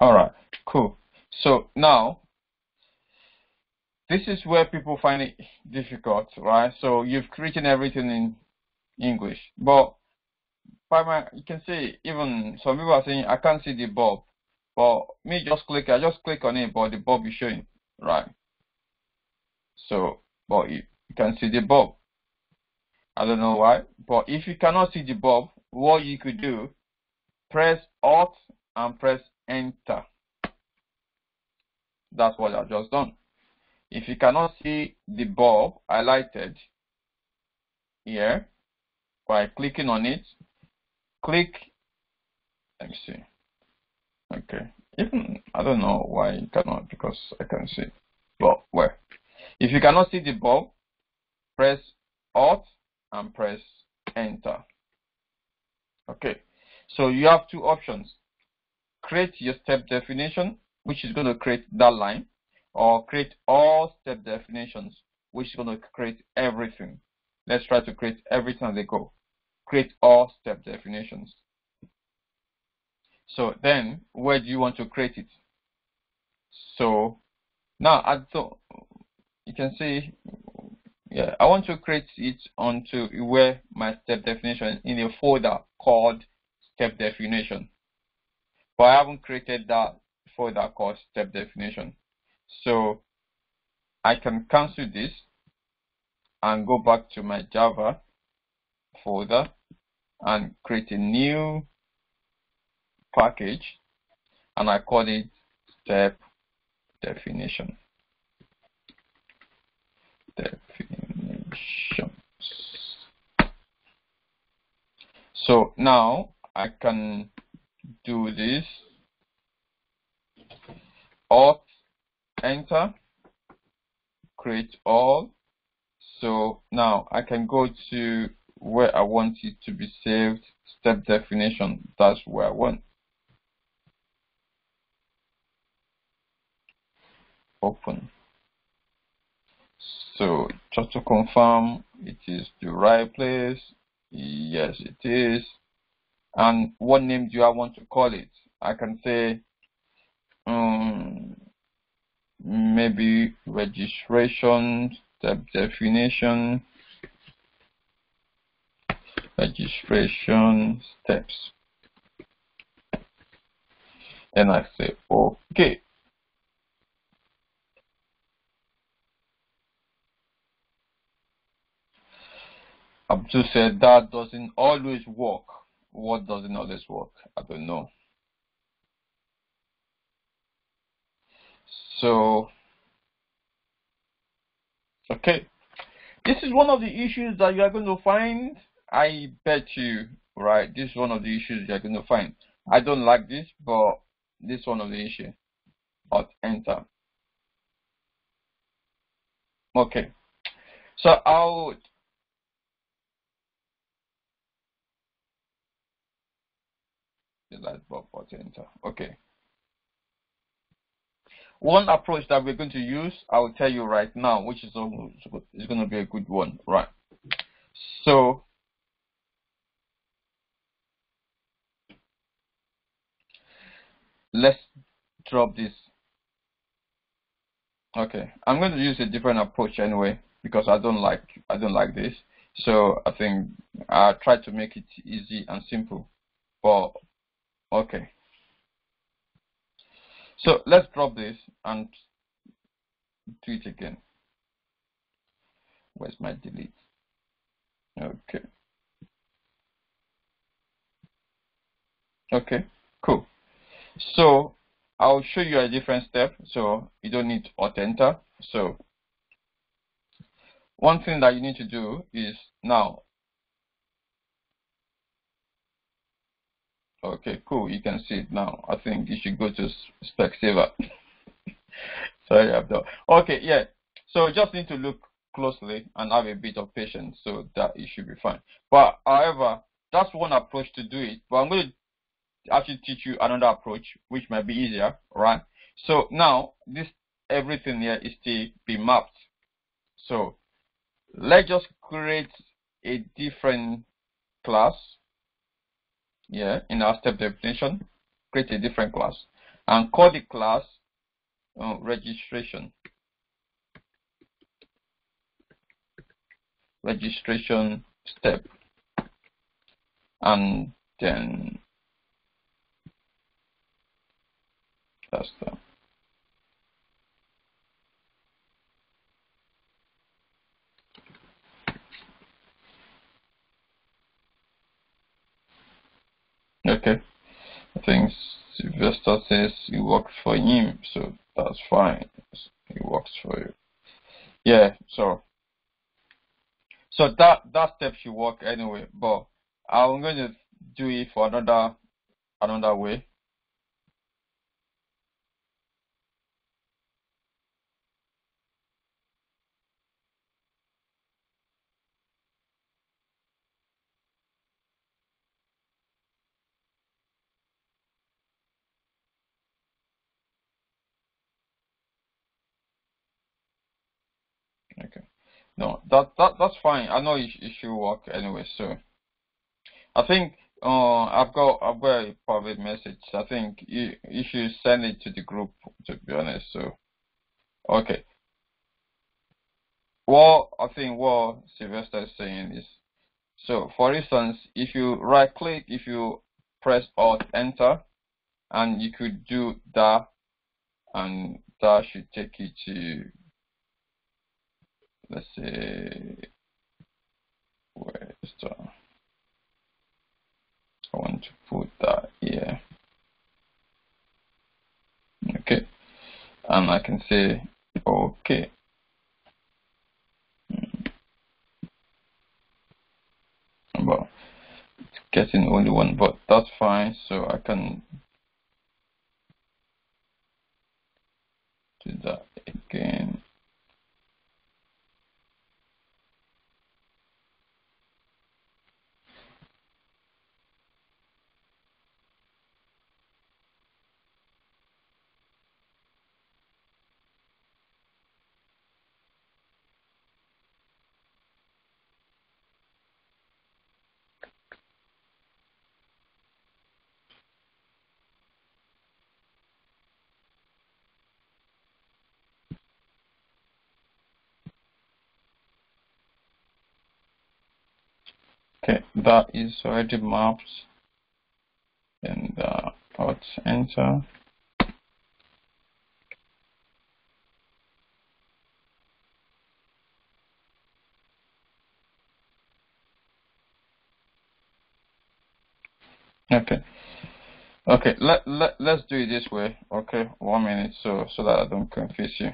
All right. Cool. So now, this is where people find it difficult, right? So you've written everything in English, but by my, you can see even some people are saying I can't see the bulb, but me just click, I just click on it, but the bulb is showing, right? So, but you, you can see the bulb. I don't know why, but if you cannot see the bulb, what you could do, press Alt and press Enter. That's what I've just done. If you cannot see the bulb highlighted here, by clicking on it, click, let me see. Okay, even, I don't know why you cannot, because I can see. Well, where? If you cannot see the bulb, press Alt and press enter. Okay, so you have two options. Create your step definition, which is going to create that line, or create all step definitions, which is going to create everything. Let's try to create everything as they go. Create all step definitions. So then, where do you want to create it? So now, I thought you can see, yeah, I want to create it onto where my step definition in a folder called step definition. But I haven't created that folder called step definition. So I can cancel this and go back to my Java folder and create a new package and I call it step definition. Definitions. So now I can do this. Alt enter create all. So now I can go to where I want it to be saved step definition that's where I want. Open. So just to confirm it is the right place. Yes it is. And what name do I want to call it? I can say um, maybe registration step definition registration steps and I say okay Abdul said that doesn't always work. What doesn't always work? I don't know. So, okay. This is one of the issues that you are going to find. I bet you, right? This is one of the issues you're going to find. I don't like this, but this is one of the issues. But enter. Okay. So I'll the light bulb enter. Okay. One approach that we're going to use, I will tell you right now, which is, is going to be a good one, right? So, let's drop this. Okay, I'm going to use a different approach anyway because I don't like I don't like this. So I think I try to make it easy and simple. But okay. So let's drop this and do it again. Where's my delete? Okay. Okay, cool. So I'll show you a different step. So you don't need to enter. So one thing that you need to do is now Okay, cool. You can see it now. I think you should go to Specsavers. Sorry, Abdul. Okay, yeah. So just need to look closely and have a bit of patience so that it should be fine. But however, that's one approach to do it. But I'm going to actually teach you another approach which might be easier, right? So now this everything here is to be mapped. So let's just create a different class yeah, in our step definition, create a different class and call the class uh, registration. Registration step. And then that's the Okay. I think Sylvester says it works for him, so that's fine. It works for you. Yeah, so so that that step should work anyway, but I'm going to do it for another another way. Okay. No, that that that's fine. I know it, it should work anyway. So I think Uh, I've got a private message. I think you you should send it to the group. To be honest, so okay. What I think what Sylvester is saying is, so for instance, if you right click, if you press Alt Enter, and you could do that, and that should take you to let's say where is the I want to put that here. Okay. And I can say, okay. Hmm. Well, it's getting only one, but that's fine. So I can do that again. Okay, that is already mapped and uh, let's enter. Okay. Okay, let, let, let's do it this way. Okay, one minute so, so that I don't confuse you.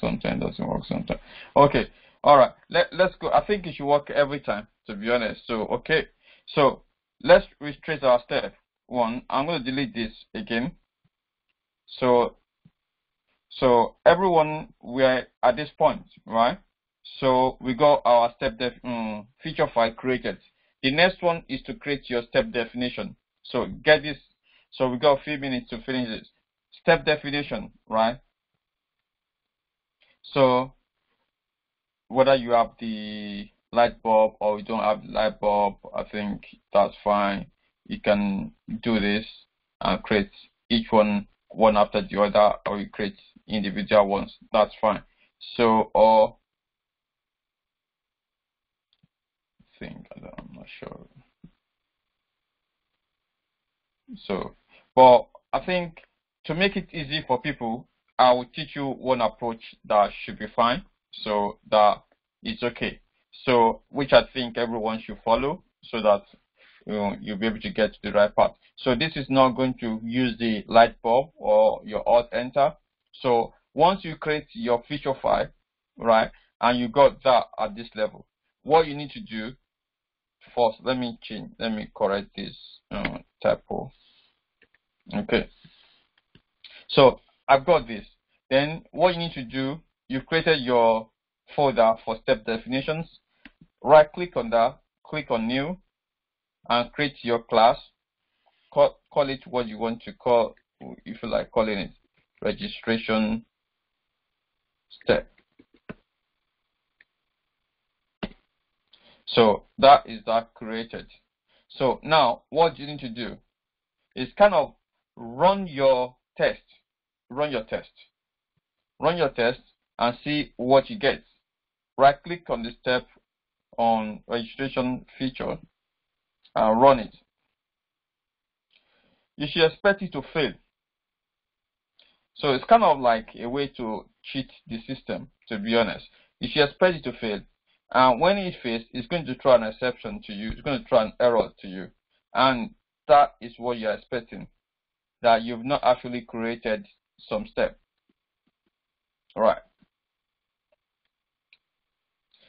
Sometimes, doesn't work sometimes. Okay, all right. Let let's go. I think it should work every time, to be honest. So okay, so let's retrace our step. One, I'm going to delete this again. So so everyone we're at this point, right? So we got our step def um, feature file created. The next one is to create your step definition. So get this. So we got a few minutes to finish this. Step definition, right? So whether you have the light bulb or you don't have the light bulb, I think that's fine. You can do this and create each one one after the other or you create individual ones. That's fine. So or I think I'm not sure. So but I think to make it easy for people I will teach you one approach that should be fine. So that it's okay. So which I think everyone should follow so that you know, you'll be able to get to the right path. So this is not going to use the light bulb or your alt enter. So once you create your feature file, right, and you got that at this level, what you need to do first, let me change, let me correct this uh, typo. Okay. So I've got this. Then what you need to do, you've created your folder for step definitions. Right click on that, click on new, and create your class. Call, call it what you want to call, if you like calling it, registration step. So that is that created. So now what you need to do is kind of run your test run your test. Run your test and see what you get. Right click on the step on registration feature and run it. You should expect it to fail. So it's kind of like a way to cheat the system, to be honest. You should expect it to fail. And when it fails, it's going to throw an exception to you. It's going to throw an error to you. And that is what you're expecting. That you've not actually created some step. All right.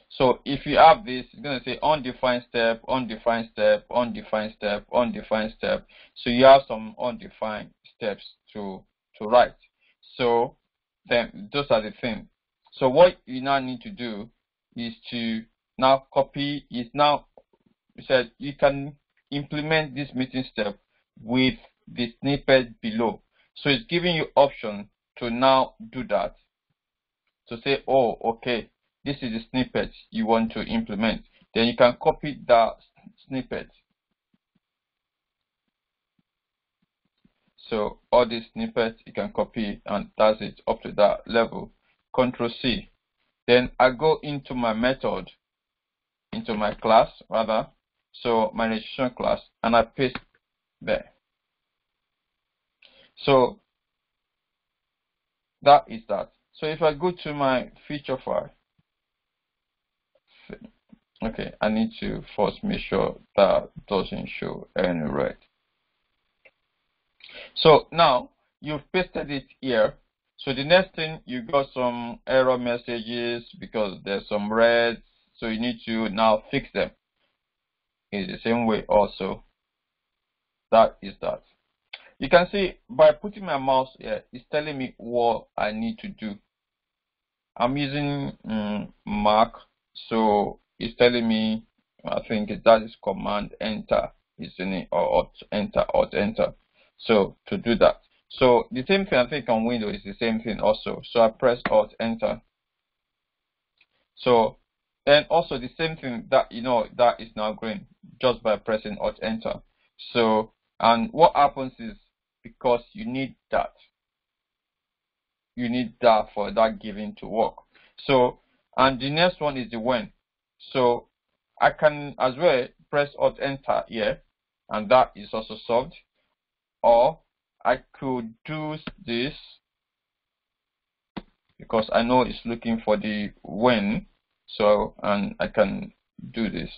So if you have this, it's going to say undefined step, undefined step, undefined step, undefined step. So you have some undefined steps to to write. So then those are the things. So what you now need to do is to now copy is now said you can implement this meeting step with the snippet below. So it's giving you option to now do that, to say, oh, okay, this is the snippet you want to implement, then you can copy that snippet. So all these snippets you can copy and that's it up to that level. Control C. Then I go into my method, into my class rather, so my registration class, and I paste there. So that is that. So if I go to my feature file, okay, I need to first make sure that doesn't show any red. So now you've pasted it here. So the next thing you got some error messages because there's some red. So you need to now fix them. In the same way also. That is that. You can see by putting my mouse here, it's telling me what I need to do. I'm using um, Mac, so it's telling me, I think that is command enter, isn't it? Or alt enter, alt enter. So to do that. So the same thing I think on Windows is the same thing also. So I press alt enter. So and also the same thing that you know that is now green just by pressing alt enter. So and what happens is because you need that. You need that for that giving to work. So and the next one is the when. So I can as well press alt enter here and that is also solved or I could do this because I know it's looking for the when so and I can do this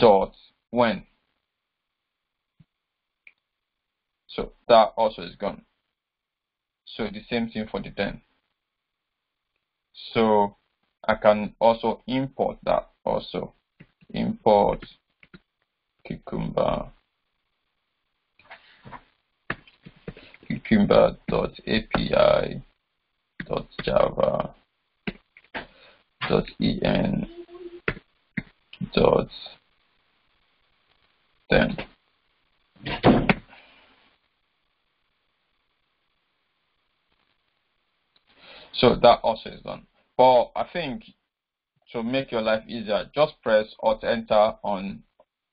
dot when so that also is gone. So the same thing for the then so I can also import that also. Import cucumber. cucumber.api.java.en dot then so that also is done but I think to make your life easier just press alt enter on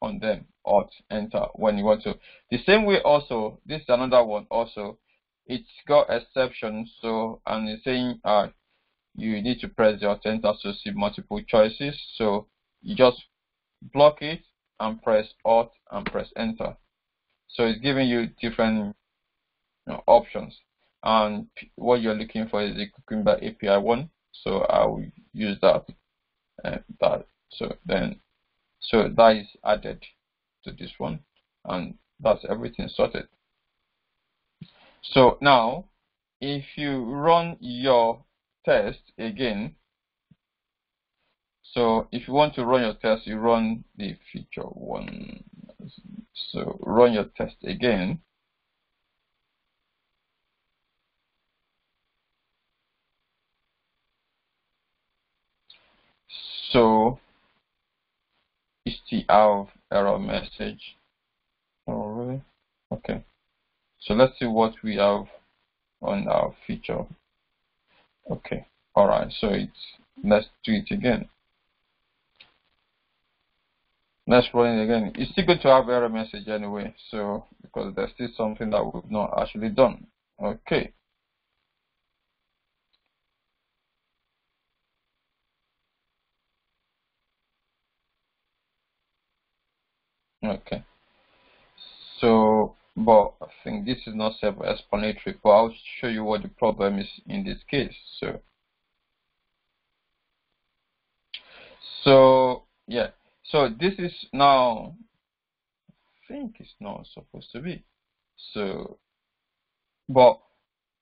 on them alt enter when you want to. The same way also this is another one also it's got exceptions so and it's saying uh you need to press the alt enter to see multiple choices. So you just block it and press alt and press enter. So it's giving you different you know, options and what you're looking for is the Cucumber API one so I will use that uh, that so then so that is added to this one and that's everything sorted. So now if you run your test again, so if you want to run your test, you run the feature one. So run your test again. So str error message. Oh, really? Okay. So let's see what we have on our feature. Okay. All right. So it's let's do it again. Let's run it again. It's still going to have error message anyway. So because there's still something that we've not actually done. Okay. Okay. So, but I think this is not self-explanatory, but I'll show you what the problem is in this case. So, so yeah. So this is now, I think it's not supposed to be. So, but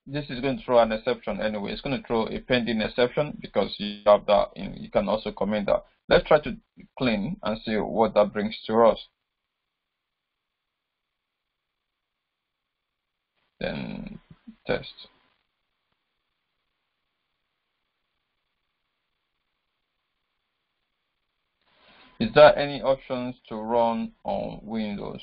this is going to throw an exception anyway. It's going to throw a pending exception because you have that. In, you can also comment that. Let's try to clean and see what that brings to us. then test. Is there any options to run on Windows?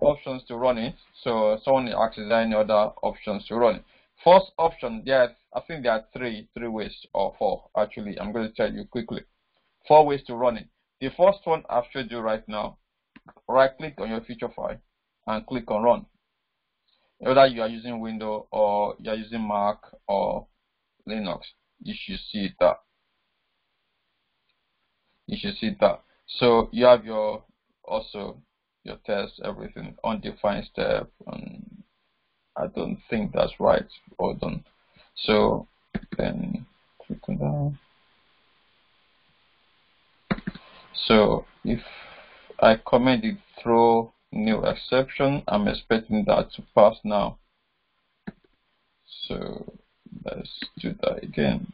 Options to run it. So someone asks, is there any other options to run it? First option, there, I think there are three, three ways or four. Actually, I'm going to tell you quickly. Four ways to run it. The first one I've showed you right now. Right click on your feature file and click on run. Whether you are using Windows or you are using Mac or Linux, you should see that. You should see that. So you have your also your test, everything, undefined step, and I don't think that's right. Hold on. So then click on that. So if I comment it through new exception, I'm expecting that to pass now. So let's do that again.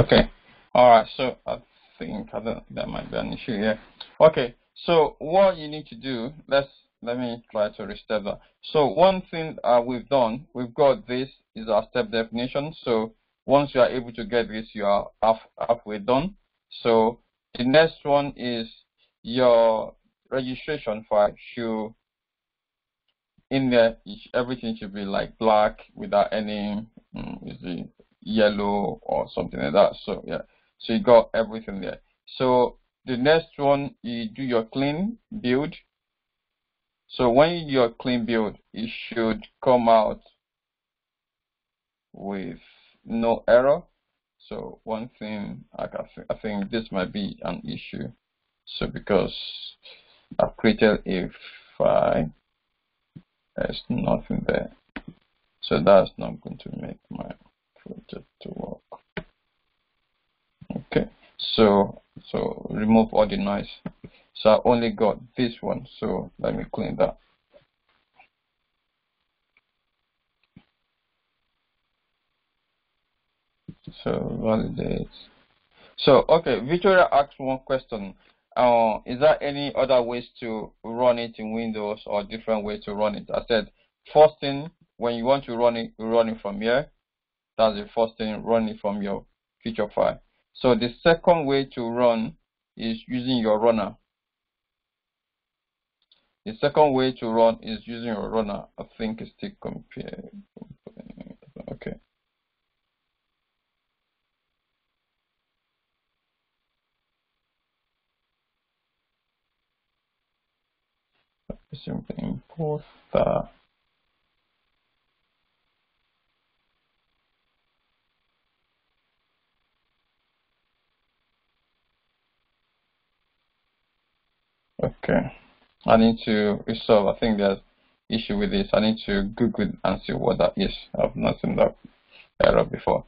Okay. All right. So I think don't, that might be an issue here. Okay. So what you need to do, let's let me try to restart that. So one thing uh, we've done, we've got this is our step definition. So once you are able to get this, you are half, halfway done. So the next one is your registration file should in there everything should be like black without any um, yellow or something like that. So yeah, so you got everything there. So the next one, you do your clean build. So when you do your clean build, it should come out with no error. So one thing, I, th I think this might be an issue. So because I've created a file, there's nothing there. So that's not going to make my project to work. Okay, so so remove all the noise. So I only got this one, so let me clean that. So validate. So okay, Victoria asked one question. Uh, is there any other ways to run it in Windows or different ways to run it? I said first thing when you want to run it, you run it from here. That's the first thing, run it from your feature file. So the second way to run is using your runner. The second way to run is using your runner. I think it's still compare. Okay. Simply import the Okay. I need to resolve. I think there's issue with this. I need to Google and see what that is. I've not seen that error before.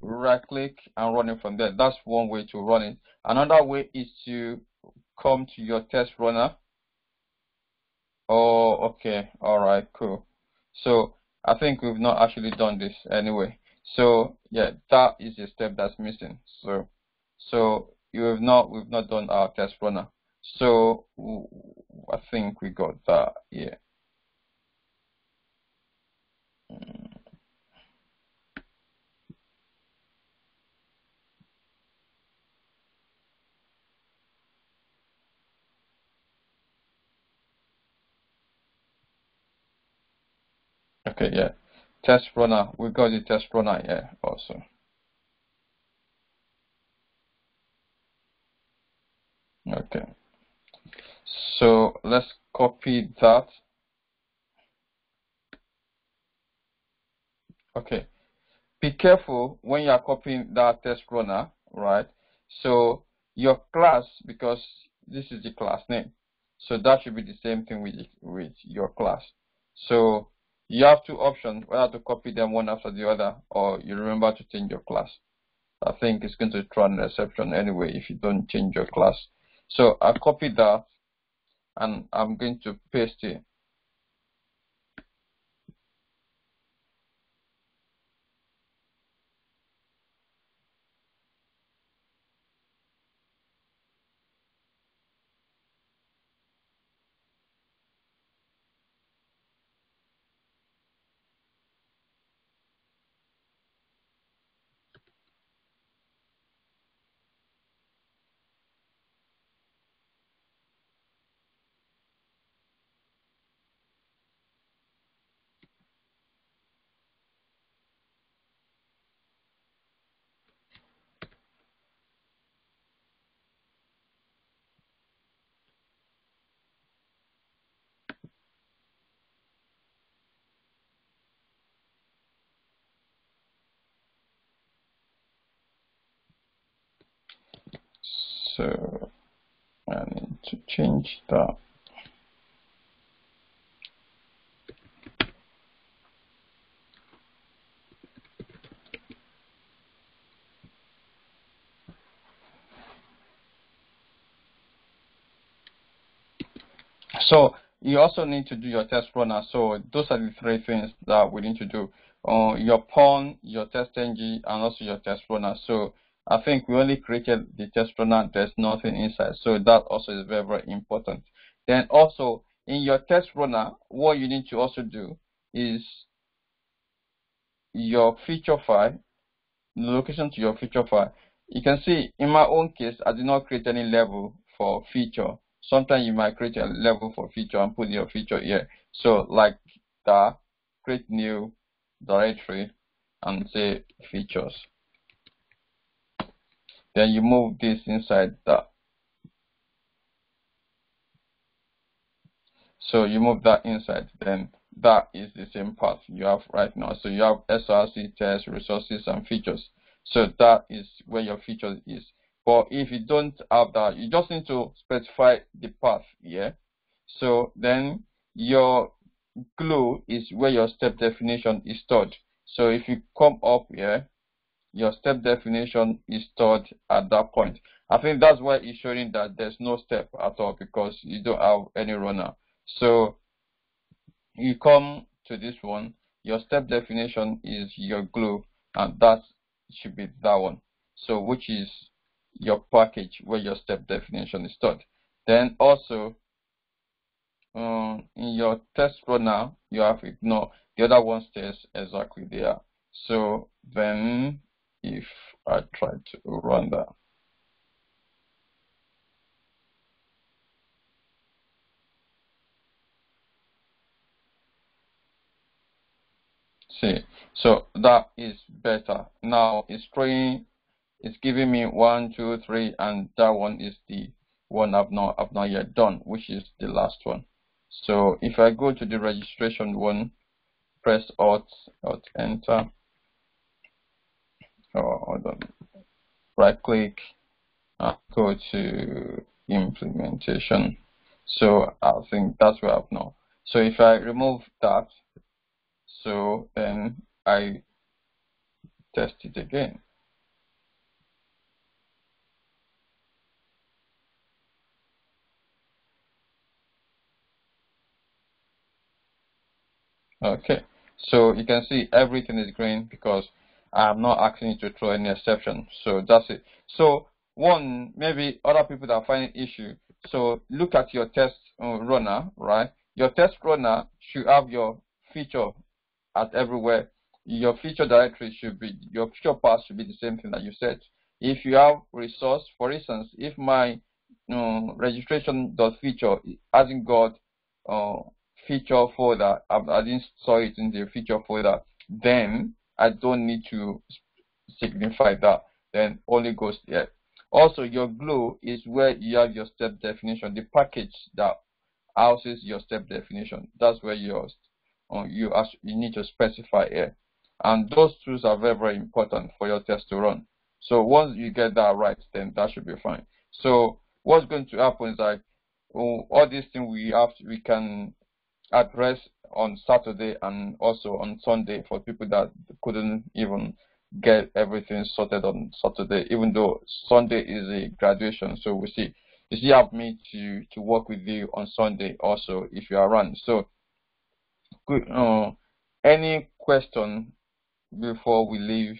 Right click and run it from there. That's one way to run it. Another way is to come to your test runner. Oh, okay. All right, cool. So I think we've not actually done this anyway. So yeah, that is a step that's missing. So so you have not we've not done our test runner. So I think we got that. Yeah. Okay, yeah. Test runner. We got the test runner yeah, also. Okay. So let's copy that. Okay. Be careful when you are copying that test runner, right? So your class, because this is the class name, so that should be the same thing with with your class. So you have two options, whether to copy them one after the other, or you remember to change your class. I think it's going to throw an exception anyway if you don't change your class. So I copy that, and I'm going to paste it so I need to change that. So you also need to do your test runner. So those are the three things that we need to do. Uh, your POM, your TestNG, and also your test runner. So I think we only created the test runner, there's nothing inside. So that also is very, very important. Then also in your test runner, what you need to also do is your feature file, location to your feature file. You can see in my own case, I did not create any level for feature. Sometimes you might create a level for feature and put your feature here. So like that, create new directory and say features. Then you move this inside that. So you move that inside, then that is the same path you have right now. So you have SRC test, resources, and features. So that is where your feature is. But if you don't have that, you just need to specify the path here. So then your glue is where your step definition is stored. So if you come up here, your step definition is stored at that point. I think that's why it's showing that there's no step at all because you don't have any runner. So you come to this one, your step definition is your glue and that should be that one. So which is your package where your step definition is stored. Then also um, in your test runner, you have ignore the other one stays exactly there. So then if I try to run that. See, so that is better. Now it's throwing, it's giving me one, two, three, and that one is the one I've not, I've not yet done, which is the last one. So if I go to the registration one, press Alt, Alt, Enter, hold on, right click, and uh, go to implementation. So I think that's where I've now. So if I remove that, so then I test it again. Okay, so you can see everything is green because I'm not asking you to throw any exception. So that's it. So one, maybe other people that are finding issue. So look at your test uh, runner, right? Your test runner should have your feature at everywhere. Your feature directory should be, your feature path should be the same thing that you set. If you have resource, for instance, if my uh, registration dot feature hasn't got uh, feature folder, I, I didn't store it in the feature folder, then I don't need to signify that. Then only goes there. Also, your glue is where you have your step definition, the package that houses your step definition. That's where you uh, you need to specify here. And those tools are very, very important for your test to run. So once you get that right, then that should be fine. So what's going to happen is like oh, all these things we have to, we can address on Saturday and also on Sunday for people that couldn't even get everything sorted on Saturday, even though Sunday is a graduation. So we see you still have me to to work with you on Sunday also if you are around. So good uh, any question before we leave?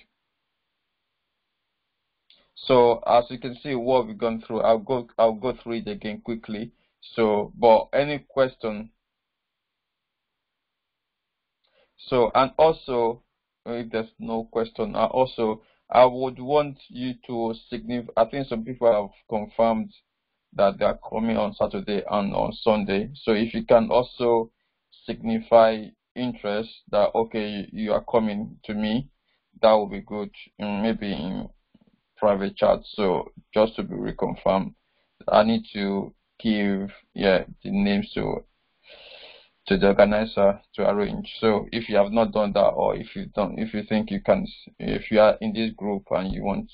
So as you can see what we've gone through, I'll go I'll go through it again quickly. So but any question so and also if there's no question, also I would want you to signify. I think some people have confirmed that they are coming on Saturday and on Sunday. So if you can also signify interest that okay you are coming to me, that would be good. Maybe in private chat. So just to be reconfirmed, I need to give yeah the names to to the organizer to arrange. So if you have not done that, or if you don't, if you think you can, if you are in this group and you want,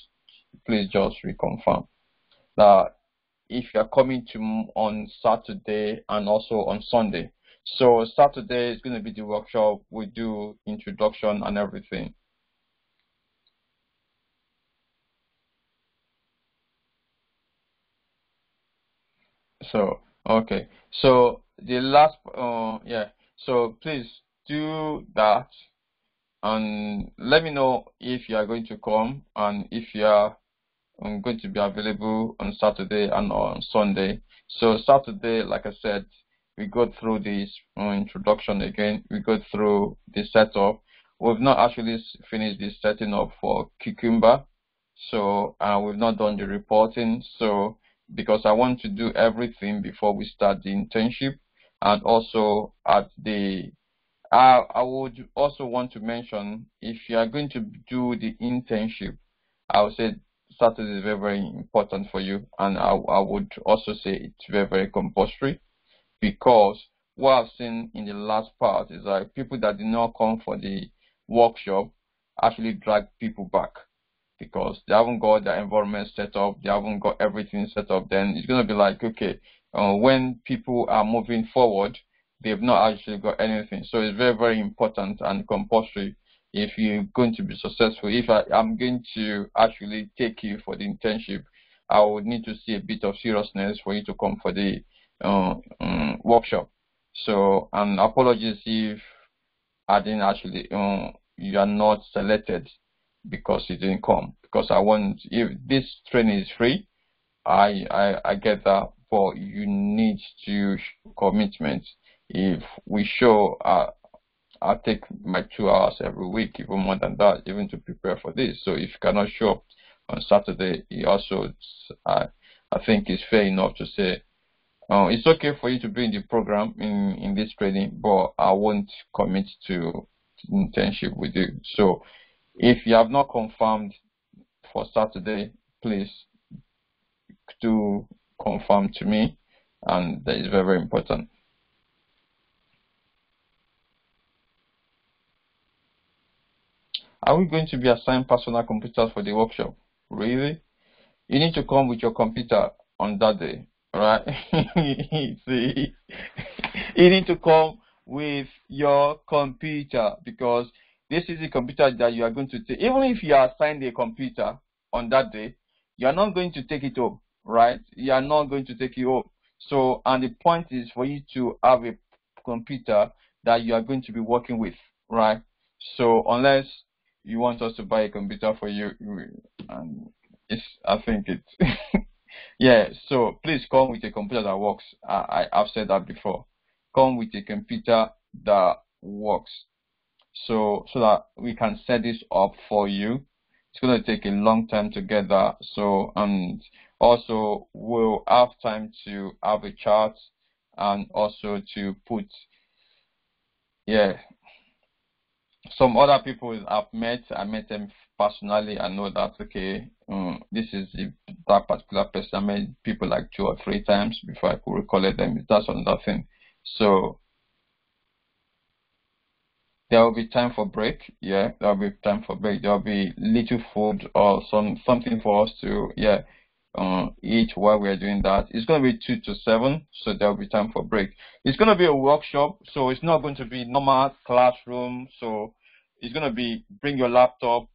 please just reconfirm that if you are coming to on Saturday and also on Sunday. So Saturday is going to be the workshop. We do introduction and everything. So okay, so the last uh, yeah. So please do that and let me know if you are going to come and if you are um, going to be available on Saturday and on Sunday. So Saturday like I said we go through this uh, introduction again. We go through the setup. We've not actually finished the setting up for Cucumber. So uh, we've not done the reporting. So because I want to do everything before we start the internship and also at the I, would also want to mention if you are going to do the internship, I would say Saturday is very, very important for you. And I, I would also say it's very, very compulsory because what I've seen in the last part is like people that did not come for the workshop actually drag people back because they haven't got their environment set up, they haven't got everything set up. Then it's going to be like, okay, uh, when people are moving forward, they've not actually got anything. So it's very, very important and compulsory if you're going to be successful. If I, am going to actually take you for the internship, I would need to see a bit of seriousness for you to come for the uh, um, workshop. So, and apologies if I didn't actually, uh, you are not selected because you didn't come. Because I want, if this training is free, I, I, I get that, but you need to commitment. If we show, uh, I take my two hours every week, even more than that, even to prepare for this. So if you cannot show up on Saturday, it also, I, I think it's fair enough to say, uh, it's okay for you to be in the program in, in this training, but I won't commit to internship with you. So if you have not confirmed for Saturday, please do confirm to me and that is very, very important. Are we going to be assigned personal computers for the workshop? Really? You need to come with your computer on that day, right? See, you need to come with your computer because this is the computer that you are going to take. Even if you are assigned a computer on that day, you are not going to take it home right? You are not going to take it home. So, and the point is for you to have a computer that you are going to be working with, right? So unless you want us to buy a computer for you, and it's, I think it's, yeah. So please come with a computer that works. I, I've said that before. Come with a computer that works. So so that we can set this up for you. It's going to take a long time to get that. So and also we'll have time to have a chart and also to put yeah some other people I've met, I met them personally. I know that okay, um, this is the, that particular person. I met people like two or three times before I could recall them. That's another thing. So there will be time for break. Yeah, there will be time for break. There will be little food or some something for us to yeah eat while we're doing that. It's going to be 2 to 7, so there will be time for break. It's going to be a workshop, so it's not going to be normal classroom. So it's going to be bring your laptop.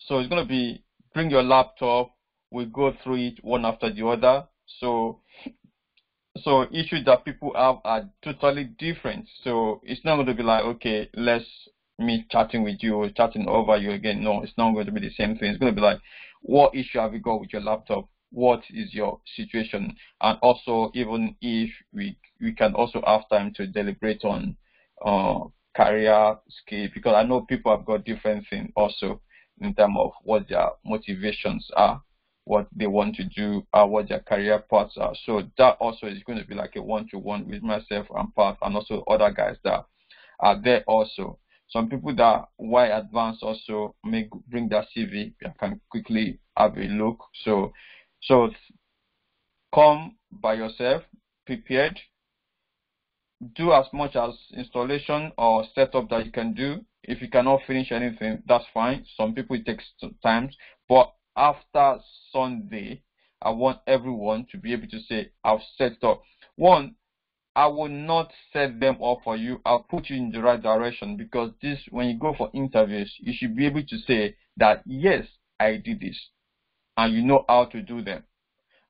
So it's going to be bring your laptop. We go through it one after the other. So so issues that people have are totally different. So it's not going to be like, okay, let's me chatting with you or chatting over you again. No, it's not going to be the same thing. It's going to be like, what issue have you got with your laptop? What is your situation? And also, even if we we can also have time to deliberate on uh, career skill because I know people have got different things also in terms of what their motivations are, what they want to do, uh, what their career paths are. So that also is going to be like a one-to-one with myself and Pat and also other guys that are there also. Some people that why advanced also may bring their CV. You can quickly have a look. So, so come by yourself, prepared. Do as much as installation or setup that you can do. If you cannot finish anything, that's fine. Some people it takes time, but after Sunday, I want everyone to be able to say, I've set up. One, I will not set them up for you. I'll put you in the right direction because this, when you go for interviews, you should be able to say that, yes, I did this. And you know how to do them.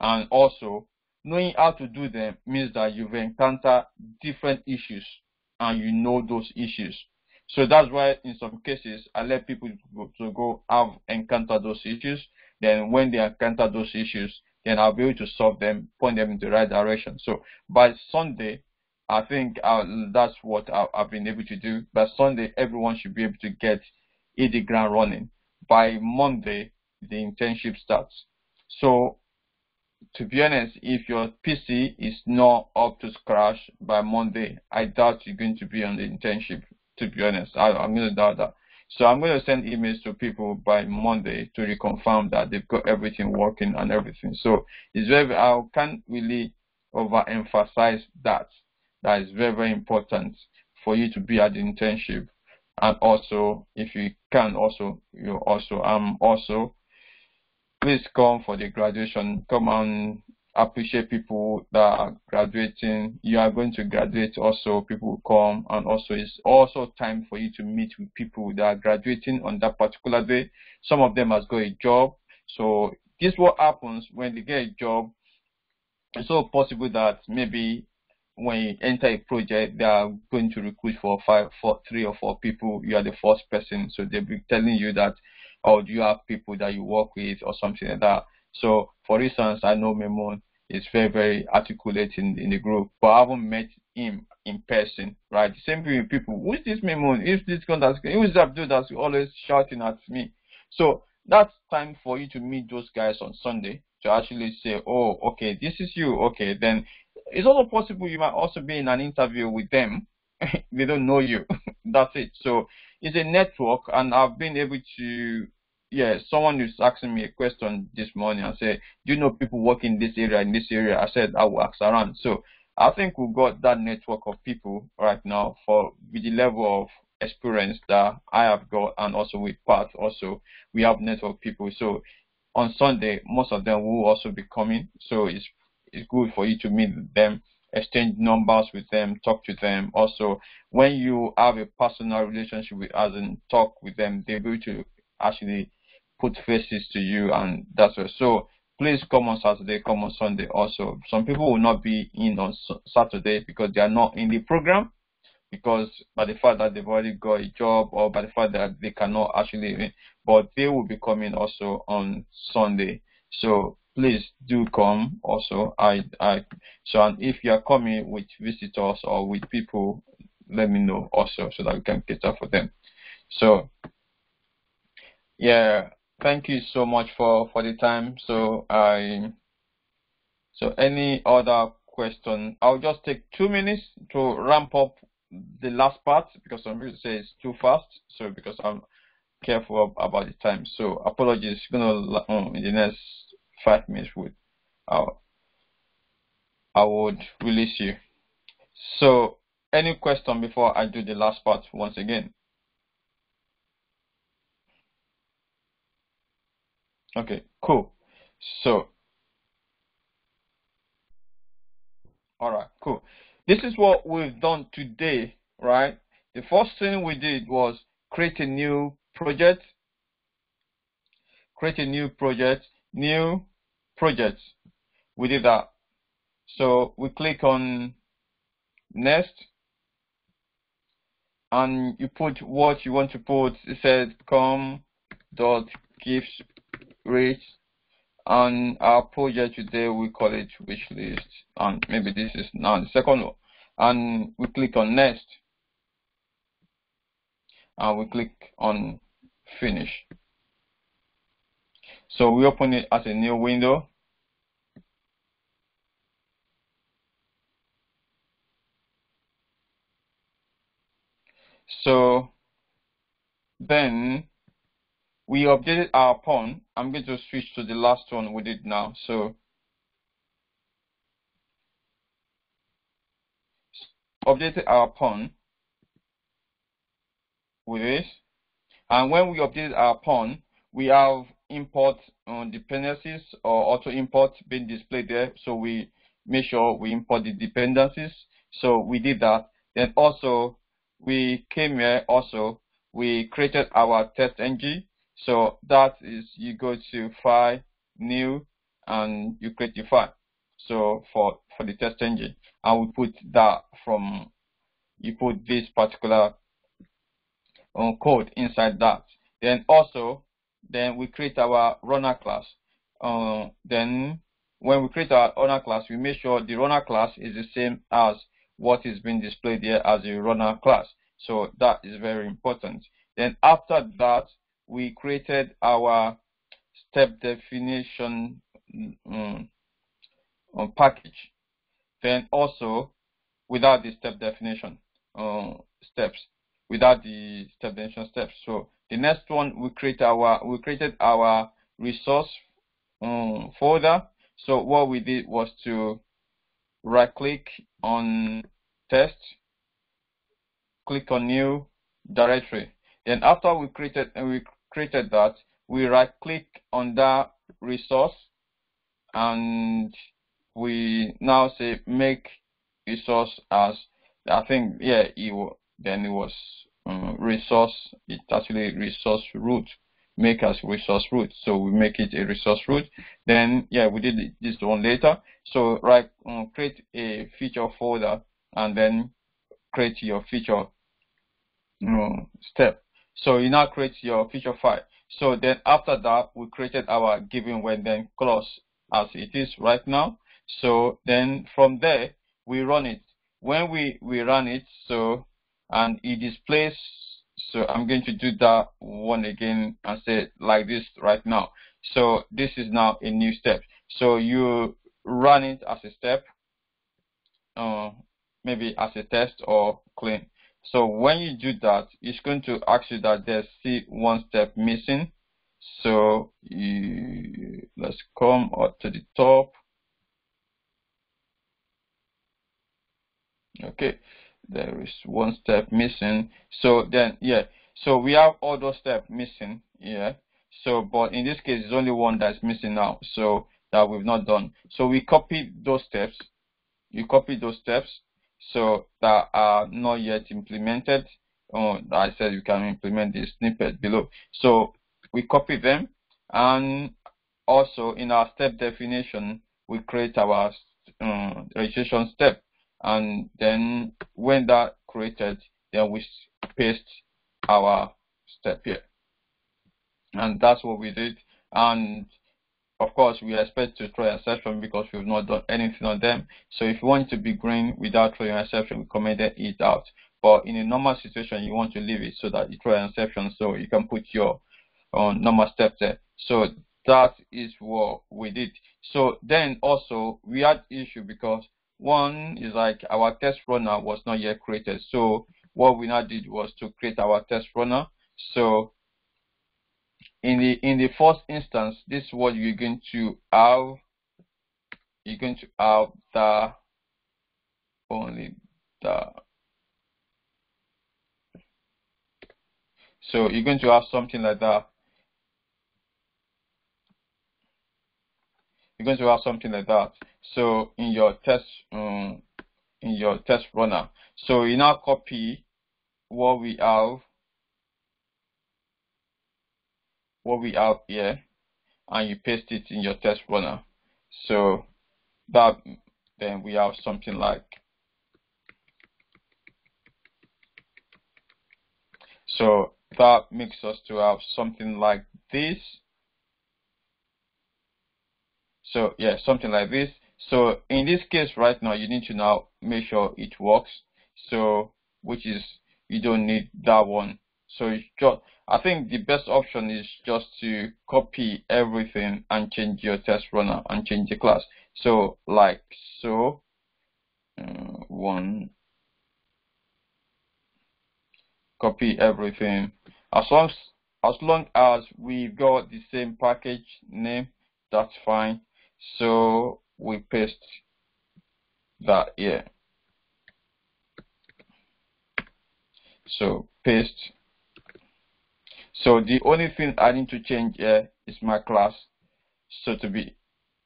And also, knowing how to do them means that you've encountered different issues and you know those issues. So that's why in some cases, I let people to go, to go have encountered those issues. Then when they encounter those issues, then I'll be able to solve them, point them in the right direction. So by Sunday, I think uh, that's what I, have been able to do. By Sunday, everyone should be able to get hit ground running. By Monday, the internship starts. So to be honest, if your PC is not up to scratch by Monday, I doubt you're going to be on the internship. To be honest, I, I'm going to doubt that. So I'm going to send emails to people by Monday to reconfirm that they've got everything working and everything. So it's very, I can't really overemphasize that. That is very, very important for you to be at the internship. And also, if you can also, you also, um, also, please come for the graduation. Come and appreciate people that are graduating. You are going to graduate also, people will come and also it's also time for you to meet with people that are graduating on that particular day. Some of them has got a job. So this is what happens when they get a job. It's so possible that maybe when you enter a project, they are going to recruit for five, four, three or four people. You are the first person, so they'll be telling you that, oh, do you have people that you work with or something like that. So, for instance, I know Memon is very, very articulate in, in the group, but I haven't met him in person, right? Same thing with people. Who's this Memon? Who's this guy that's, who's that dude that's always shouting at me? So, that's time for you to meet those guys on Sunday to actually say, oh, okay, this is you. Okay, then it's also possible you might also be in an interview with them. they don't know you. that's it. So it's a network, and I've been able to yeah, someone is asking me a question this morning and said, Do you know people working in this area, in this area? I said, I will ask around. So I think we've got that network of people right now for with the level of experience that I have got and also with Pat also we have network people. So on Sunday most of them will also be coming. So it's it's good for you to meet them, exchange numbers with them, talk to them. Also when you have a personal relationship with us and talk with them, they're able to actually put faces to you and that's what so please come on Saturday, come on Sunday also. Some people will not be in on Saturday because they are not in the program because by the fact that they've already got a job or by the fact that they cannot actually, but they will be coming also on Sunday. So please do come also. I, I, so and if you are coming with visitors or with people, let me know also so that we can cater for them. So, yeah, thank you so much for for the time. So I, so any other question? I'll just take two minutes to ramp up the last part because some people say it's too fast. So because I'm careful about the time. So apologies. Gonna um, in the next five minutes would uh, I would release you. So any question before I do the last part once again? Okay, cool. So all right, cool. This is what we've done today, right? The first thing we did was create a new project, create a new project, new project. We did that. So we click on next and you put what you want to put. It says com dot gifts and our project today we call it wish list and maybe this is now the second one. And we click on next. And we click on finish. So we open it as a new window. So then we updated our POM. I'm going to switch to the last one we did now. So updated our POM with this. And when we updated our POM, we have import um, dependencies or auto import being displayed there. So we make sure we import the dependencies. So we did that. Then also we came here also, we created our TestNG so that is you go to file, new, and you create your file. So for for the TestNG, I we put that from you put this particular um, code inside that. Then also, then we create our runner class. Uh, then when we create our runner class, we make sure the runner class is the same as what is being displayed here as a runner class. So that is very important. Then after that, we created our step definition um, package. Then also, without the step definition uh, steps, without the step definition steps. So the next one, we create our we created our resource um, folder. So what we did was to right click on test, click on new directory. Then after we created we created that, we right click on that resource and we now say make resource as I think yeah it then it was um, resource it actually resource root make as resource root so we make it a resource root then yeah we did this one later. So right um, create a feature folder and then create your feature um, step so you now create your feature file. So then after that, we created our given when then clause as it is right now. So then from there, we run it. When we, we run it, so, and it displays, so I'm going to do that one again and say like this right now. So this is now a new step. So you run it as a step, uh, maybe as a test or clean. So when you do that, it's going to ask you that there's still one step missing. So you, let's come up to the top. Okay, there is one step missing. So then, yeah, so we have all those steps missing. Yeah. So, but in this case, it's only one that's missing now. So that we've not done. So we copy those steps. You copy those steps so that are not yet implemented. Oh, I said you can implement the snippet below. So we copy them and also in our step definition, we create our um, registration step. And then when that created, then we paste our step here. And that's what we did. And of course, we expect to throw exception because we've not done anything on them. So if you want to be green without throwing exception, we commented it out. But in a normal situation, you want to leave it so that you throw an exception so you can put your uh, normal step there. So that is what we did. So then also we had issue because one is like our test runner was not yet created. So what we now did was to create our test runner. So in the in the first instance, this is what you're going to have. You're going to have the only the so you're going to have something like that. You're going to have something like that. So in your test um, in your test runner, so you now copy what we have what we have here and you paste it in your test runner. So that then we have something like so that makes us to have something like this. So yeah, something like this. So in this case right now, you need to now make sure it works. So which is you don't need that one. So it's just I think the best option is just to copy everything and change your test runner and change the class. So like so, uh, one, copy everything. As long as, as long as we got the same package name, that's fine. So we paste that here. So paste so the only thing I need to change here is my class. So to be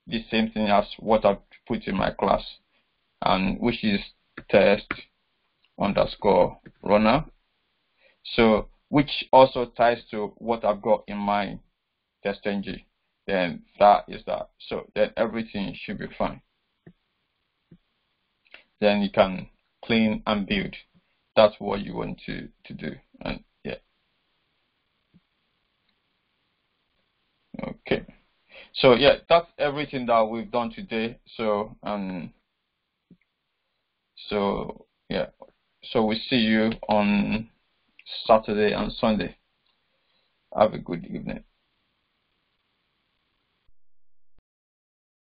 the same thing as what I've put in my class and which is test underscore runner. So which also ties to what I've got in my TestNG. Then that is that. So then everything should be fine. Then you can clean and build. That's what you want to, to do. And Okay. So yeah, that's everything that we've done today. So um so yeah. So we see you on Saturday and Sunday. Have a good evening.